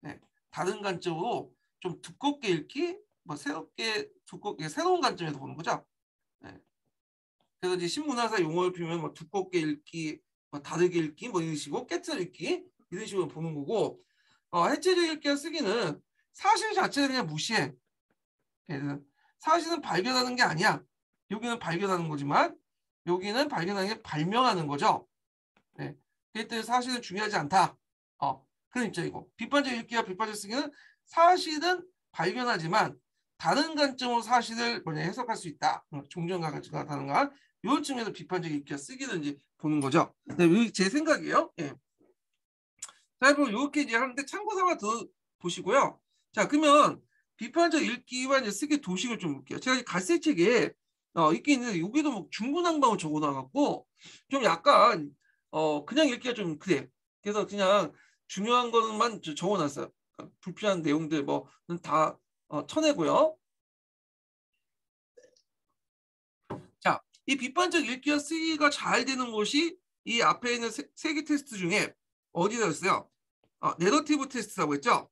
네, 다른 관점으로 좀 두껍게 읽기, 뭐 새롭게 두껍게 새로운 관점에서 보는 거죠. 네. 그래서 이제 신문화사 용어를 피면 뭐 두껍게 읽기, 뭐 다르게 읽기, 뭐 이런 식으로 깨트려 읽기 이런 식으로 보는 거고 어, 해체적 읽기와 쓰기는 사실 자체를 그냥 무시해. 그래서 사실은 발견하는 게 아니야. 여기는 발견하는 거지만 여기는 발견하는 게 발명하는 거죠. 네. 그렇기 때문에 사실은 중요하지 않다. 어, 그런 입장이고 비판적 읽기와 비판적 쓰기는 사실은 발견하지만 다른 관점으로 사실을 뭐냐 해석할 수 있다. 어, 종전과 같이 다른가 이런 측면에서 비판적 읽기와 쓰기를 이제 보는 거죠. 네, 제 생각이에요. 예. 자, 그럼 이렇게 이제 하는데 참고삼아 더 보시고요. 자, 그러면 비판적 읽기와 이제 쓰기 도식을 좀 볼게요. 제가 갈색 책에 어, 있긴 있는데 여기도 뭐 중구난방을 적어놔갖고 좀 약간 어 그냥 읽기가 좀 그래. 그래서 그냥 중요한 것만 적어놨어요. 그러니까 불필요한 내용들 뭐는 다 어, 쳐내고요. 자, 이 비판적 읽기와 쓰기가 잘 되는 곳이 이 앞에 있는 세개 테스트 중에 어디다 있어요? 어, 네러티브 테스트라고 했죠?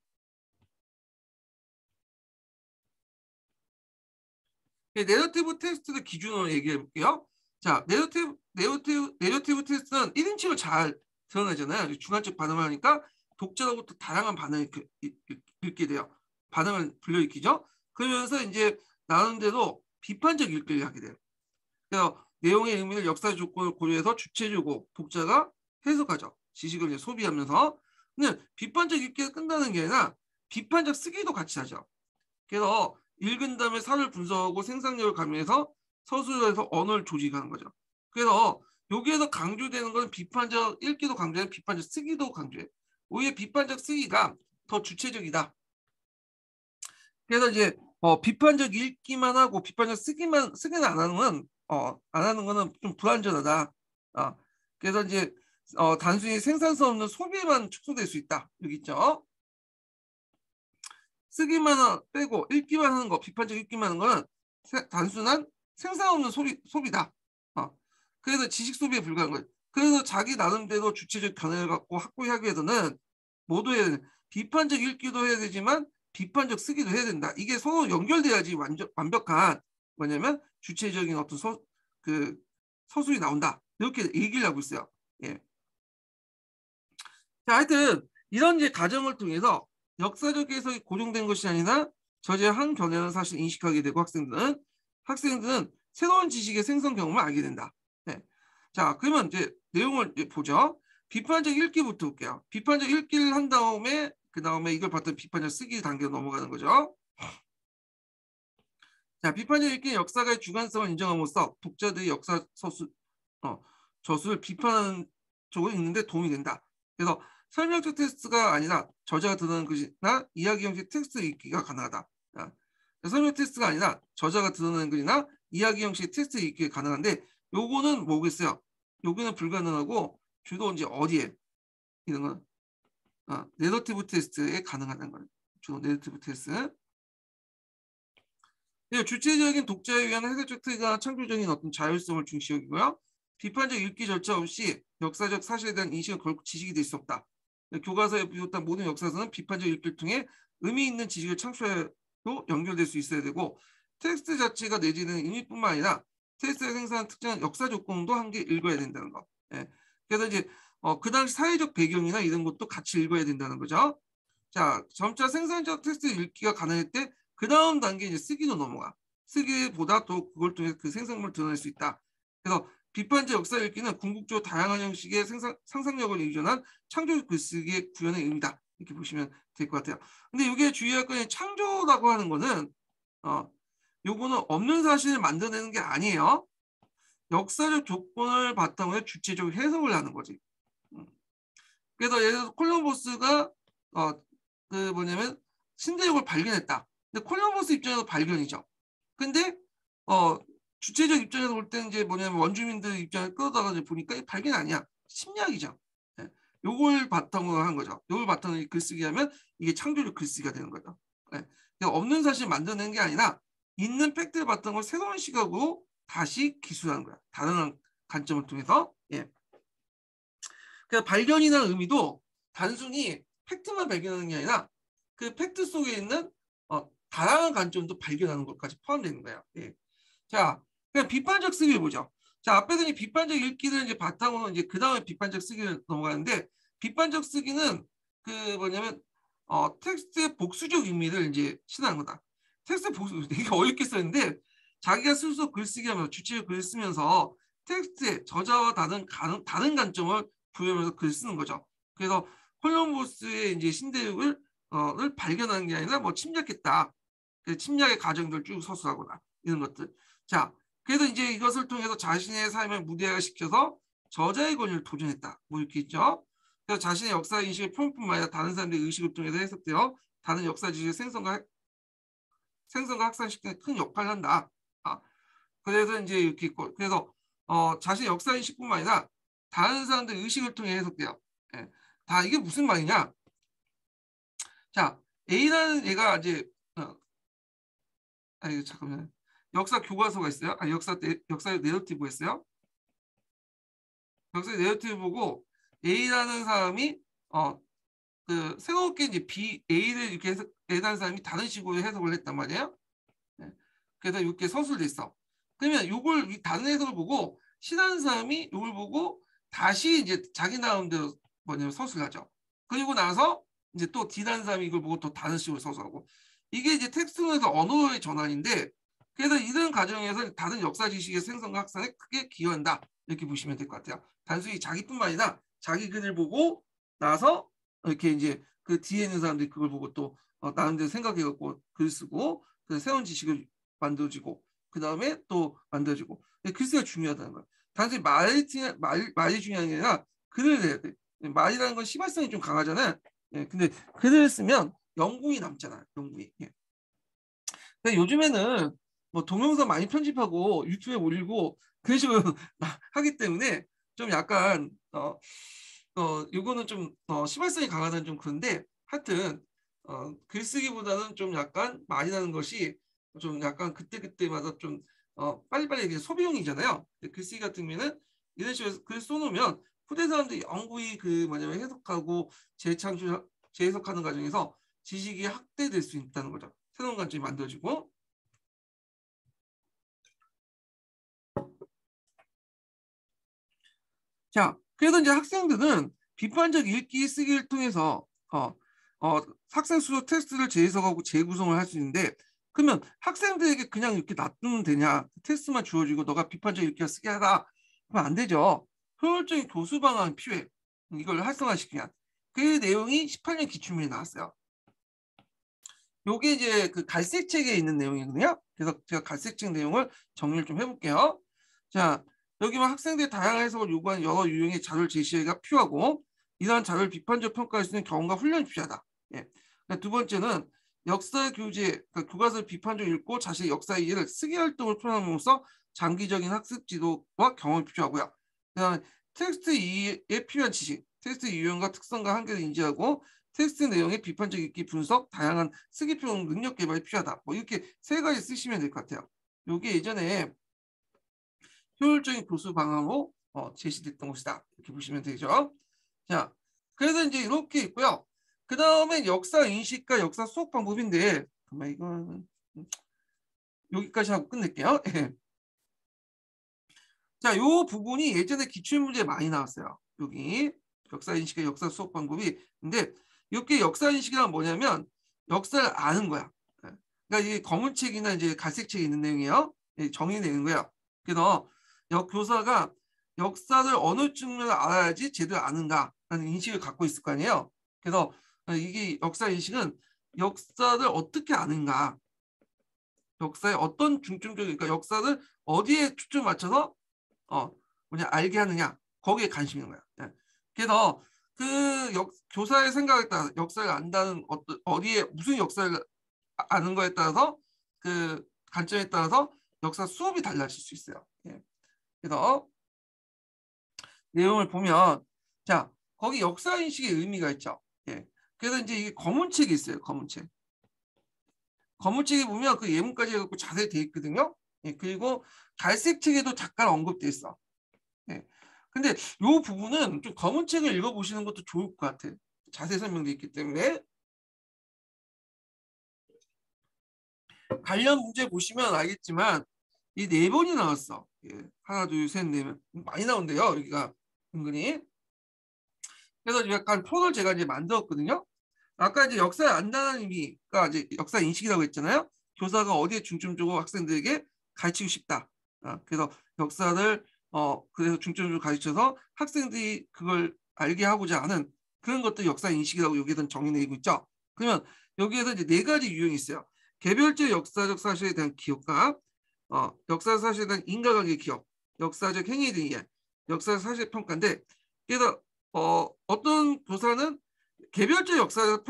네러티브 테스트를 기준으로 얘기해 볼게요. 자, narrative, narrative, narrative 텍스트는 1인칭을 잘 드러내잖아요. 주관적 반응을 하니까 독자로부터 다양한 반응을 읽게 돼요. 반응을 불러일으키죠. 그러면서 이제 나눈대로 비판적 읽기를 하게 돼요. 그래서 내용의 의미를 역사 조건을 고려해서 주체적으로 독자가 해석하죠. 지식을 이제 소비하면서. 근데 비판적 읽기가 끝나는 게 아니라 비판적 쓰기도 같이 하죠. 그래서 읽은 다음에 사를 분석하고 생산력을 가미해서 서술에서 언어를 조직하는 거죠. 그래서 여기에서 강조되는 것은 비판적 읽기도 강조해, 비판적 쓰기도 강조해. 오히려 비판적 쓰기가 더 주체적이다. 그래서 이제 어, 비판적 읽기만 하고 비판적 쓰기만 쓰기는 안 하는 건 어, 안 하는 거는 좀 불안전하다. 어, 그래서 이제 어, 단순히 생산성 없는 소비에만 축소될 수 있다. 여기 있죠. 쓰기만 빼고 읽기만 하는 거, 비판적 읽기만 하는 거는 세, 단순한 생산 없는 소비, 소비다. 어. 그래서 지식 소비에 불과한 거예요. 그래서 자기 나름대로 주체적 견해를 갖고 확보하기 위해서는 모두의 비판적 읽기도 해야 되지만 비판적 쓰기도 해야 된다. 이게 서로 연결돼야지 완전 완벽한 뭐냐면 주체적인 어떤 서, 그 서술이 나온다. 이렇게 얘기를 하고 있어요. 예. 자, 하여튼 이런 이제 과정을 통해서 역사적 해석이 고정된 것이 아니라 저제 한 견해는 사실 인식하게 되고 학생들은 학생들은 새로운 지식의 생성 경험을 알게 된다. 네. 자, 그러면 이제 내용을 이제 보죠. 비판적 읽기부터 볼게요. 비판적 읽기를 한 다음에 그그 다음에 이걸 봤던 비판적 쓰기 단계로 넘어가는 거죠. 자, 비판적 읽기는 역사가의 주관성을 인정함으로써 독자들이 역사 서술, 어, 저술을 비판하는 쪽으로 읽는데 도움이 된다. 그래서 설명적 텍스트가 아니라 저자가 드러낸 글이나 이야기 형식 텍스트 읽기가 가능하다. 자, 설명 텍스트가 아니라 저자가 드러낸 글이나 이야기 형식 텍스트 읽기가 가능한데 요거는 뭐겠어요? 요거는 불가능하고 주로 이제 어디에 이런 건 어, 네거티브 테스트에 가능하다는 거예요. 주로 네거티브 테스트. 네, 주체적인 독자에 의한 해석적 특이나 창조적인 어떤 자율성을 중시 여기고요. 비판적 읽기 절차 없이 역사적 사실에 대한 인식은 결국 지식이 될 수 없다. 교과서에 비롯한 모든 역사서는 비판적 읽기를 통해 의미 있는 지식을 창출해도 연결될 수 있어야 되고 텍스트 자체가 내지는 의미뿐만 아니라 텍스트가 생산한 특정한 역사 조건도 함께 읽어야 된다는 거. 예. 그래서 이제 어, 그 당시 사회적 배경이나 이런 것도 같이 읽어야 된다는 거죠. 자, 점차 생산적 텍스트 읽기가 가능할 때 그 다음 단계 이제 쓰기로 넘어가. 쓰기보다 또 그걸 통해 그 생산물을 드러낼 수 있다. 그래서 비판적 역사 읽기는 궁극적으로 다양한 형식의 생산, 상상력을 의존한 창조적 글쓰기의 구현의 의미다. 이렇게 보시면 될 것 같아요. 근데 이게 주의할 건 창조라고 하는 거는 어, 요거는 없는 사실을 만들어내는 게 아니에요. 역사적 조건을 바탕으로 주체적 해석을 하는 거지. 음. 그래서 예를 들어서 콜럼버스가 어, 그 뭐냐면 신대륙을 발견했다. 근데 콜럼버스 입장에서 발견이죠. 근데 어 주체적 입장에서 볼 때는 이제 뭐냐면 원주민들 입장에 끌어다가 보니까 발견 아니야. 심리학이죠. 네. 요걸 바탕으로 한 거죠. 요걸 바탕으로 글쓰기 하면 이게 창조적 글쓰기가 되는 거죠. 네. 없는 사실 만드는 게 아니라 있는 팩트를 바탕으로 새로운 시각으로 다시 기술하는 거야. 다른 관점을 통해서. 예. 그래서 발견이나 의미도 단순히 팩트만 발견하는 게 아니라 그 팩트 속에 있는 어, 다양한 관점도 발견하는 것까지 포함되는 거예요. 예. 자, 그냥 비판적 쓰기를 보죠. 자, 앞에서 이 비판적 읽기를 이제 바탕으로 이제 그 다음에 비판적 쓰기를 넘어가는데 비판적 쓰기는 그 뭐냐면 어, 텍스트의 복수적 의미를 이제 신하는 거다. 텍스트 복수 되게 어렵게 썼는데 자기가 스스로 글쓰기 하면서 주체적 글을 쓰면서 텍스트에 저자와 다른 다른 관점을 부여하면서 글을 쓰는 거죠. 그래서 콜럼버스의 이제 신대륙을 어, 를 발견하는 게 아니라 뭐 침략했다. 그 침략의 과정들 쭉 서술하거나 이런 것들. 자, 그래서 이제 이것을 통해서 자신의 삶을 무대화시켜서 저자의 권위를 도전했다. 뭐 이렇게 있죠. 그래서 자신의 역사 인식의 표현뿐만 아니라 다른 사람들의 의식을 통해서 해석되어 다른 역사 지식의 생성과 생성과 확산시키는 큰 역할을 한다. 아, 그래서 이제 이렇게 있고 그래서 어, 자신의 역사 인식뿐만 아니라 다른 사람들의 의식을 통해 해석돼요. 예. 다 이게 무슨 말이냐? 자, A라는 얘가 이제 어, 아니 잠깐만 역사 교과서가 있어요. 아 역사 역사 내러티브 있어요. 역사 내러티브 보고 A라는 사람이 어 그 새롭게 이제 B A를 이렇게 해석 A라는 사람이 다른 식으로 해석을 했단 말이에요. 네. 그래서 이렇게 서술돼 있어. 그러면 이걸 다른 해석을 보고 신하는 사람이 이걸 보고 다시 이제 자기 나름대로 뭐냐면 서술하죠. 그리고 나서 이제 또 D라는 사람이 이걸 보고 또 다른 식으로 서술하고 이게 이제 텍스트에서 언어의 전환인데 그래서 이런 과정에서 다른 역사 지식의 생성과 확산에 크게 기여한다. 이렇게 보시면 될 것 같아요. 단순히 자기뿐만 아니라 자기 글을 보고 나서 이렇게 이제 그 뒤에 있는 사람들이 그걸 보고 또 어, 나름대로 생각해갖고 글 쓰고 그 새로운 지식을 만들어지고 그 다음에 또 만들어지고 글쓰기가 중요하다는 거예요. 단순히 말이, 말, 말이 중요한 게 아니라 글을 내야 돼. 말이라는 건 시발성이 좀 강하잖아요. 예, 근데 글을 쓰면 영구히 남잖아요. 영구히. 예. 근데 요즘에는 뭐 동영상 많이 편집하고 유튜브에 올리고 그런 식으로 하기 때문에 좀 약간 어, 어 요거는 좀 어, 시발성이 강하다는 좀 그런데 하여튼 어, 글쓰기보다는 좀 약간 많이 나는 것이 좀 약간 그때그때마다 좀 어, 빨리빨리 소비용이잖아요. 글쓰기 같은 경우에는 이런 식으로 글 써놓으면 후대 사람들이 영구히 그 뭐냐면 해석하고 재창출, 재해석하는 과정에서 지식이 확대될 수 있다는 거죠. 새로운 관점이 만들어지고 자, 그래서 이제 학생들은 비판적 읽기 쓰기를 통해서 어, 어, 학생 수조 테스트를 재해석하고 재구성을 할 수 있는데 그러면 학생들에게 그냥 이렇게 놔두면 되냐? 테스트만 주어지고 너가 비판적 읽기가 쓰게 하라. 그러면 안 되죠. 효율적인 교수 방안 필요해. 이걸 활성화시키냐. 그 내용이 18년 기출문에 나왔어요. 요게 이제 그 갈색 책에 있는 내용이거든요. 그래서 제가 갈색 책 내용을 정리를 좀 해볼게요. 자, 여기만 학생들의 다양한 해석을 요구하는 여러 유형의 자료를 제시하기가 필요하고 이러한 자료를 비판적 평가할 수 있는 경험과 훈련이 필요하다. 예. 그러니까 두 번째는 역사 교재, 그러니까 교과서를 비판적으로 읽고 자신의 역사 이해를 쓰기 활동을 표현함으로써 장기적인 학습 지도와 경험이 필요하고요. 그다음에 텍스트 이해에 필요한 지식, 텍스트 유형과 특성과 한계를 인지하고 텍스트 내용의 비판적 읽기 분석, 다양한 쓰기 표현 능력 개발이 필요하다. 뭐 이렇게 세 가지 쓰시면 될 것 같아요. 이게 예전에 효율적인 교수 방향으로 어, 제시됐던 것이다. 이렇게 보시면 되죠. 자, 그래서 이제 이렇게 있고요. 그 다음에 역사 인식과 역사 수업 방법인데, 그만 이거는 여기까지 하고 끝낼게요. 예. 자, 요 부분이 예전에 기출문제 많이 나왔어요. 여기 역사 인식과 역사 수업 방법이. 근데 이게 역사 인식이란 뭐냐면 역사를 아는 거야. 예. 그러니까 이 검은 책이나 이제 갈색 책에 있는 내용이에요. 정의되는 거야. 그래서 역 교사가 역사를 어느 측면을 알아야지 제대로 아는가라는 인식을 갖고 있을 거 아니에요. 그래서 이게 역사 인식은 역사를 어떻게 아는가, 역사의 어떤 중점적인 그러니까 역사를 어디에 초점 맞춰서 어 뭐냐 알게 하느냐 거기에 관심이 있는 거야. 예. 그래서 그 역, 교사의 생각에 따라 역사를 안다는 어떤 어디에 무슨 역사를 아, 아는 거에 따라서 그 관점에 따라서 역사 수업이 달라질 수 있어요. 예. 그래서 내용을 보면 자 거기 역사 인식의 의미가 있죠. 예. 그래서 이제 이게 검은 책이 있어요. 검은 책. 검은 책에 보면 그 예문까지 해갖고 자세히 돼 있거든요. 예. 그리고 갈색 책에도 잠깐 언급돼 있어. 예. 근데 이 부분은 좀 검은 책을 읽어보시는 것도 좋을 것 같아. 자세히 설명돼 있기 때문에. 관련 문제 보시면 알겠지만 이 네 번이 나왔어. 예. 하나, 둘, 셋, 네 번. 많이 나온대요. 여기가 은근히. 그래서 약간 폰을 제가 이제 만들었거든요. 아까 이제 역사를 안다는 의미가 이제 역사 인식이라고 했잖아요. 교사가 어디에 중점적으로 학생들에게 가르치고 싶다. 아, 그래서 역사를 어 그래서 중점적으로 가르쳐서 학생들이 그걸 알게 하고자 하는 그런 것들 역사 인식이라고 여기에는 정의내고 있죠. 그러면 여기에서 이제 네 가지 유형이 있어요. 개별적 역사적 사실에 대한 기억과 어, 역사 대한 인과관계 기억, 역사적 행위에 이해, 역사 사실 평가인데 그래서 어, 어떤 교사는 개별적 역사적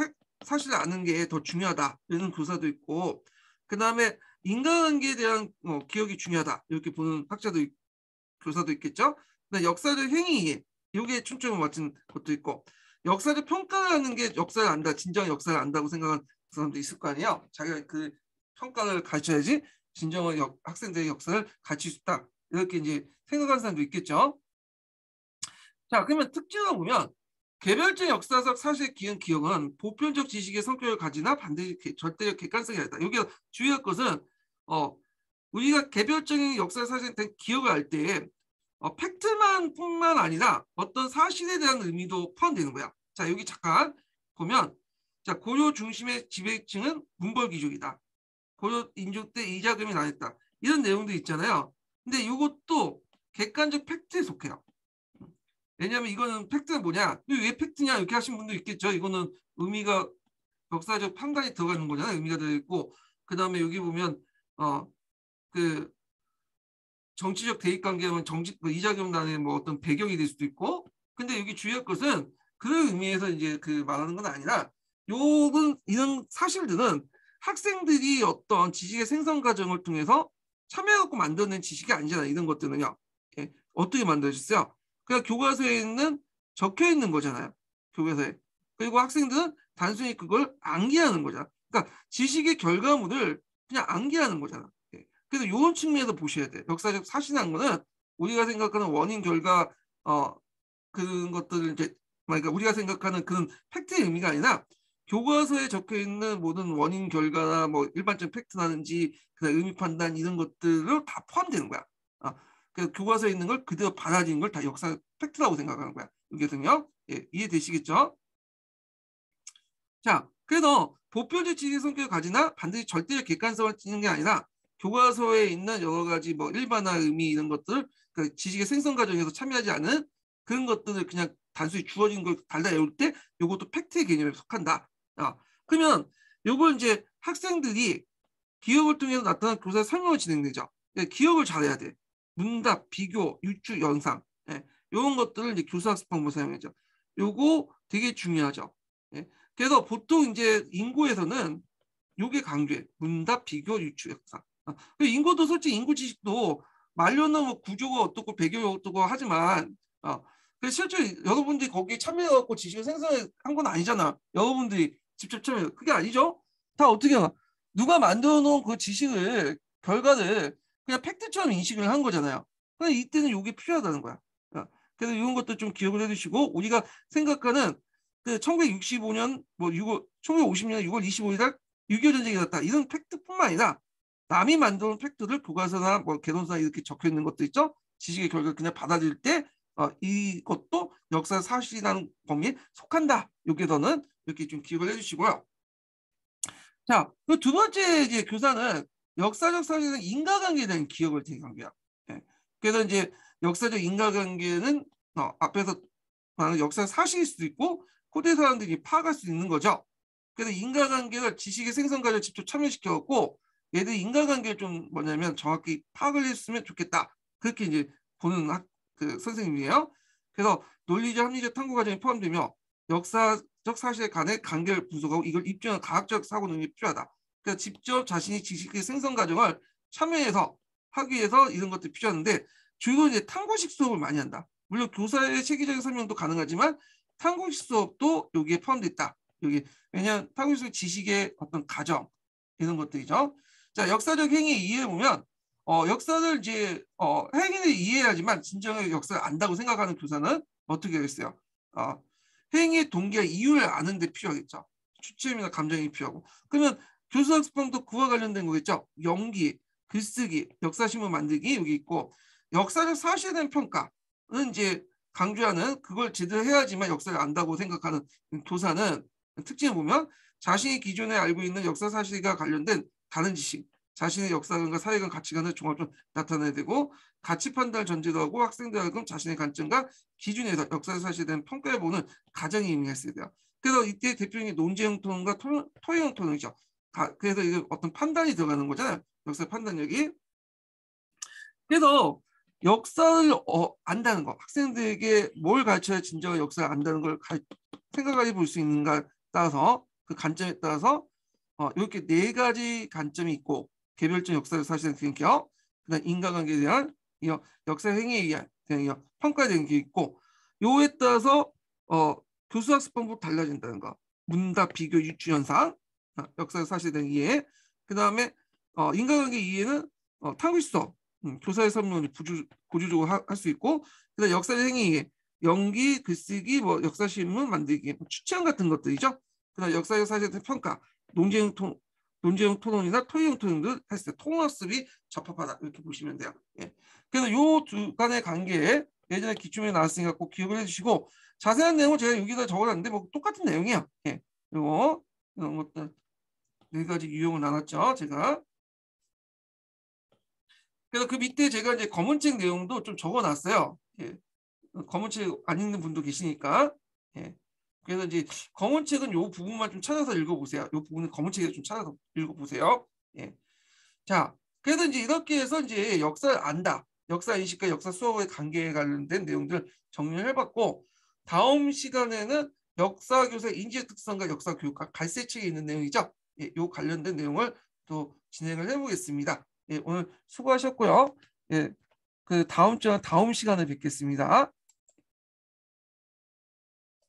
사실을 아는 게 더 중요하다 이런 교사도 있고 그 다음에 인간관계에 대한 어, 기억이 중요하다 이렇게 보는 학자도 있, 교사도 있겠죠. 근데 역사적 행위 이게 중점을 맞춘 것도 있고 역사적 평가하는 게 역사를 안다, 진정 역사를 안다고 생각하는 사람도 있을 거 아니에요. 자기가 그 평가를 가르쳐야지 진정한 역, 학생들의 역사를 가르칠 수 있다. 이렇게 이제 생각하는 사람도 있겠죠. 자, 그러면 특징을 보면 개별적 역사적 사실 기억 기억은 보편적 지식의 성격을 가지나 반드시 절대적 객관성이 아니다. 여기 주의할 것은 어 우리가 개별적인 역사 사실에 대한 기억을 할 때 어, 팩트만 뿐만 아니라 어떤 사실에 대한 의미도 포함되는 거야. 자, 여기 잠깐 보면 자 고려 중심의 지배층은 문벌 귀족이다. 고려 인종 때 이자금이 나했다. 이런 내용도 있잖아요. 근데 이것도 객관적 팩트에 속해요. 왜냐하면 이거는 팩트가 뭐냐? 왜 팩트냐? 이렇게 하신 분도 있겠죠. 이거는 의미가 역사적 판단이 들어가는 거잖아요. 의미가 들어 있고 그 다음에 여기 보면 어 그 정치적 대입 관계면 정치 그 이자금단의 뭐 어떤 배경이 될 수도 있고 근데 여기 주의할 것은 그 의미에서 이제 그 말하는 건 아니라 요건 이런 사실들은 학생들이 어떤 지식의 생성 과정을 통해서 참여해갖고 만들어낸 지식이 아니잖아 이런 것들은요. 예. 어떻게 만들어졌어요? 그냥 교과서에 있는 적혀 있는 거잖아요. 교과서에. 그리고 학생들은 단순히 그걸 암기하는 거잖아. 그러니까 지식의 결과물을 그냥 암기하는 거잖아. 예. 그래서 이런 측면에서 보셔야 돼. 역사적 사실이라는 거는 우리가 생각하는 원인 결과 어 그런 것들을 이제 그러니까 우리가 생각하는 그런 팩트의 의미가 아니라 교과서에 적혀 있는 모든 원인 결과나 뭐 일반적 팩트라든지 그 의미 판단 이런 것들을 다 포함되는 거야. 아, 그 교과서에 있는 걸 그대로 받아들인 걸 다 역사 팩트라고 생각하는 거야. 여기서는요. 예, 이해되시겠죠? 자, 그래서 보편적 지식 성격을 가지나 반드시 절대적 객관성을 띠는 게 아니라 교과서에 있는 여러 가지 뭐 일반화 의미 이런 것들 그 지식의 생성 과정에서 참여하지 않은 그런 것들을 그냥 단순히 주어진 걸 달다 외울 때 이것도 팩트의 개념에 속한다. 아, 그러면 요걸 이제 학생들이 기억을 통해서 나타난 교사 설명을 진행되죠. 그러니까 기억을 잘해야 돼. 문답, 비교, 유추, 연상. 예, 이런 것들을 이제 교사 학습 방법 사용하죠. 요거 되게 중요하죠. 예, 그래서 보통 이제 인고에서는 요게 강조해. 문답, 비교, 유추, 연상. 아, 인고도 솔직히 인구 지식도 말로는 뭐 구조가 어떻고 배경이 어떻고 하지만 어, 실제 여러분들이 거기에 참여해갖고 지식을 생성한 건 아니잖아. 여러분들이 직접 참여. 그게 아니죠. 다 어떻게. 누가 만들어 놓은 그 지식을 결과를 그냥 팩트처럼 인식을 한 거잖아요. 그냥 이때는 이게 필요하다는 거야. 어, 그래서 이런 것도 좀 기억을 해두시고 우리가 생각하는 그 1965년 뭐 6월 1950년 6월 25일 날6.25 전쟁이 났다. 이런 팩트뿐만 아니라 남이 만든 팩트를 교과서나 뭐 개론서나 이렇게 적혀 있는 것도 있죠. 지식의 결과를 그냥 받아들일 때 어, 이것도 역사 사실이라는 범위에 속한다. 여기에서는 이렇게 좀 기억을 해주시고요. 자, 그 두 번째 이제 교사는 역사적 사실은 인과관계에 대한 기억을 되게 강조해요. 네. 그래서 이제 역사적 인과관계는 어, 앞에서 말하는 역사 사실일 수도 있고 후대 사람들이 파악할 수 있는 거죠. 그래서 인과관계를 지식의 생성 과정에 직접 참여시켜갖고 얘들 인과관계를 좀 뭐냐면 정확히 파악을 했으면 좋겠다. 그렇게 이제 보는 학, 그 선생님이에요. 그래서 논리적 합리적 탐구 과정이 포함되며 역사적 사실 간의 관계를 분석하고 이걸 입증한 과학적 사고 능력이 필요하다. 그래서 직접 자신이 지식의 생성 과정을 참여해서 하기 위해서 이런 것들이 필요한데 주로 이제 탐구식 수업을 많이 한다. 물론 교사의 체계적인 설명도 가능하지만 탐구식 수업도 여기에 포함되어 있다. 여기 왜냐하면 탐구식 지식의 어떤 과정 이런 것들이죠. 자, 역사적 행위 이해해 보면 어, 역사를 이제 어, 행위를 이해해야지만 진정한 역사를 안다고 생각하는 교사는 어떻게 하겠어요? 어, 행위의 동기와 이유를 아는 데 필요하겠죠. 추측이나 감정이 필요하고. 그러면 교수학습방도 그와 관련된 거겠죠. 연기, 글쓰기, 역사신문 만들기 여기 있고 역사적 사실에 대한 평가는 이제 강조하는 그걸 제대로 해야지만 역사를 안다고 생각하는 교사는 특징을 보면 자신이 기존에 알고 있는 역사 사실과 관련된 다른 지식, 자신의 역사관과 사회관 가치관을 종합적으로 나타내야 되고 가치 판단을 전제로 하고 학생들하고 자신의 관점과 기준에서 역사 사실에 대한 평가해보는 가정이 의미가 있어야 돼요. 그래서 이때 대표적인 논제형 토론과 토의형 토론이죠. 그래서 이게 어떤 판단이 들어가는 거잖아요. 역사 판단력이. 그래서 역사를 어, 안다는 거, 학생들에게 뭘 가르쳐야 진정한 역사를 안다는 걸 가, 생각해 볼 수 있는가 따라서 그 관점에 따라서 어, 이렇게 네 가지 관점이 있고 개별적 역사를 사실은 기억, 그다음 인간관계에 대한 역사 행위에 대한 평가에 대한 게 있고 요에 따라서 어, 교수학습 방법 달라진다는 거. 문답 비교 유추 현상, 어, 역사 사실에 대한 이해. 그 다음에 어, 인간관계 이해는 어, 탐구수업, 음, 교사의 설명을 고주적으로 할 수 있고, 그다음 역사 행위 이해, 연기, 글쓰기, 뭐 역사신문 만들기, 뭐 추천 같은 것들이죠. 그다음 역사적 사실에 대한 평가, 논쟁 통 논쟁형 토론이나 토의형 토론도 했을 때 통합습이 적합하다 이렇게 보시면 돼요. 예. 그래서 요 두 간의 관계에 예전에 기출에 나왔으니까 꼭 기억을 해주시고 자세한 내용은 제가 여기다 적어놨는데 뭐 똑같은 내용이에요. 예. 요거 이런 것들 네 가지 유형을 나눴죠. 제가 그래서 그 밑에 제가 이제 검은책 내용도 좀 적어놨어요. 예. 검은 책 안 읽는 분도 계시니까 예. 그래서 이제 검은 책은 요 부분만 좀 찾아서 읽어보세요. 요 부분은 검은 책에서 좀 찾아서 읽어보세요. 예. 자, 그래서 이제 이렇게 해서 이제 역사를 안다. 역사 인식과 역사 수업의 관계에 관련된 내용들 정리를 해봤고 다음 시간에는 역사 교사 인지의 특성과 역사 교육과 갈색책에 있는 내용이죠. 예, 요 관련된 내용을 또 진행을 해보겠습니다. 예, 오늘 수고하셨고요. 예, 그 다음 주 다음 시간에 뵙겠습니다.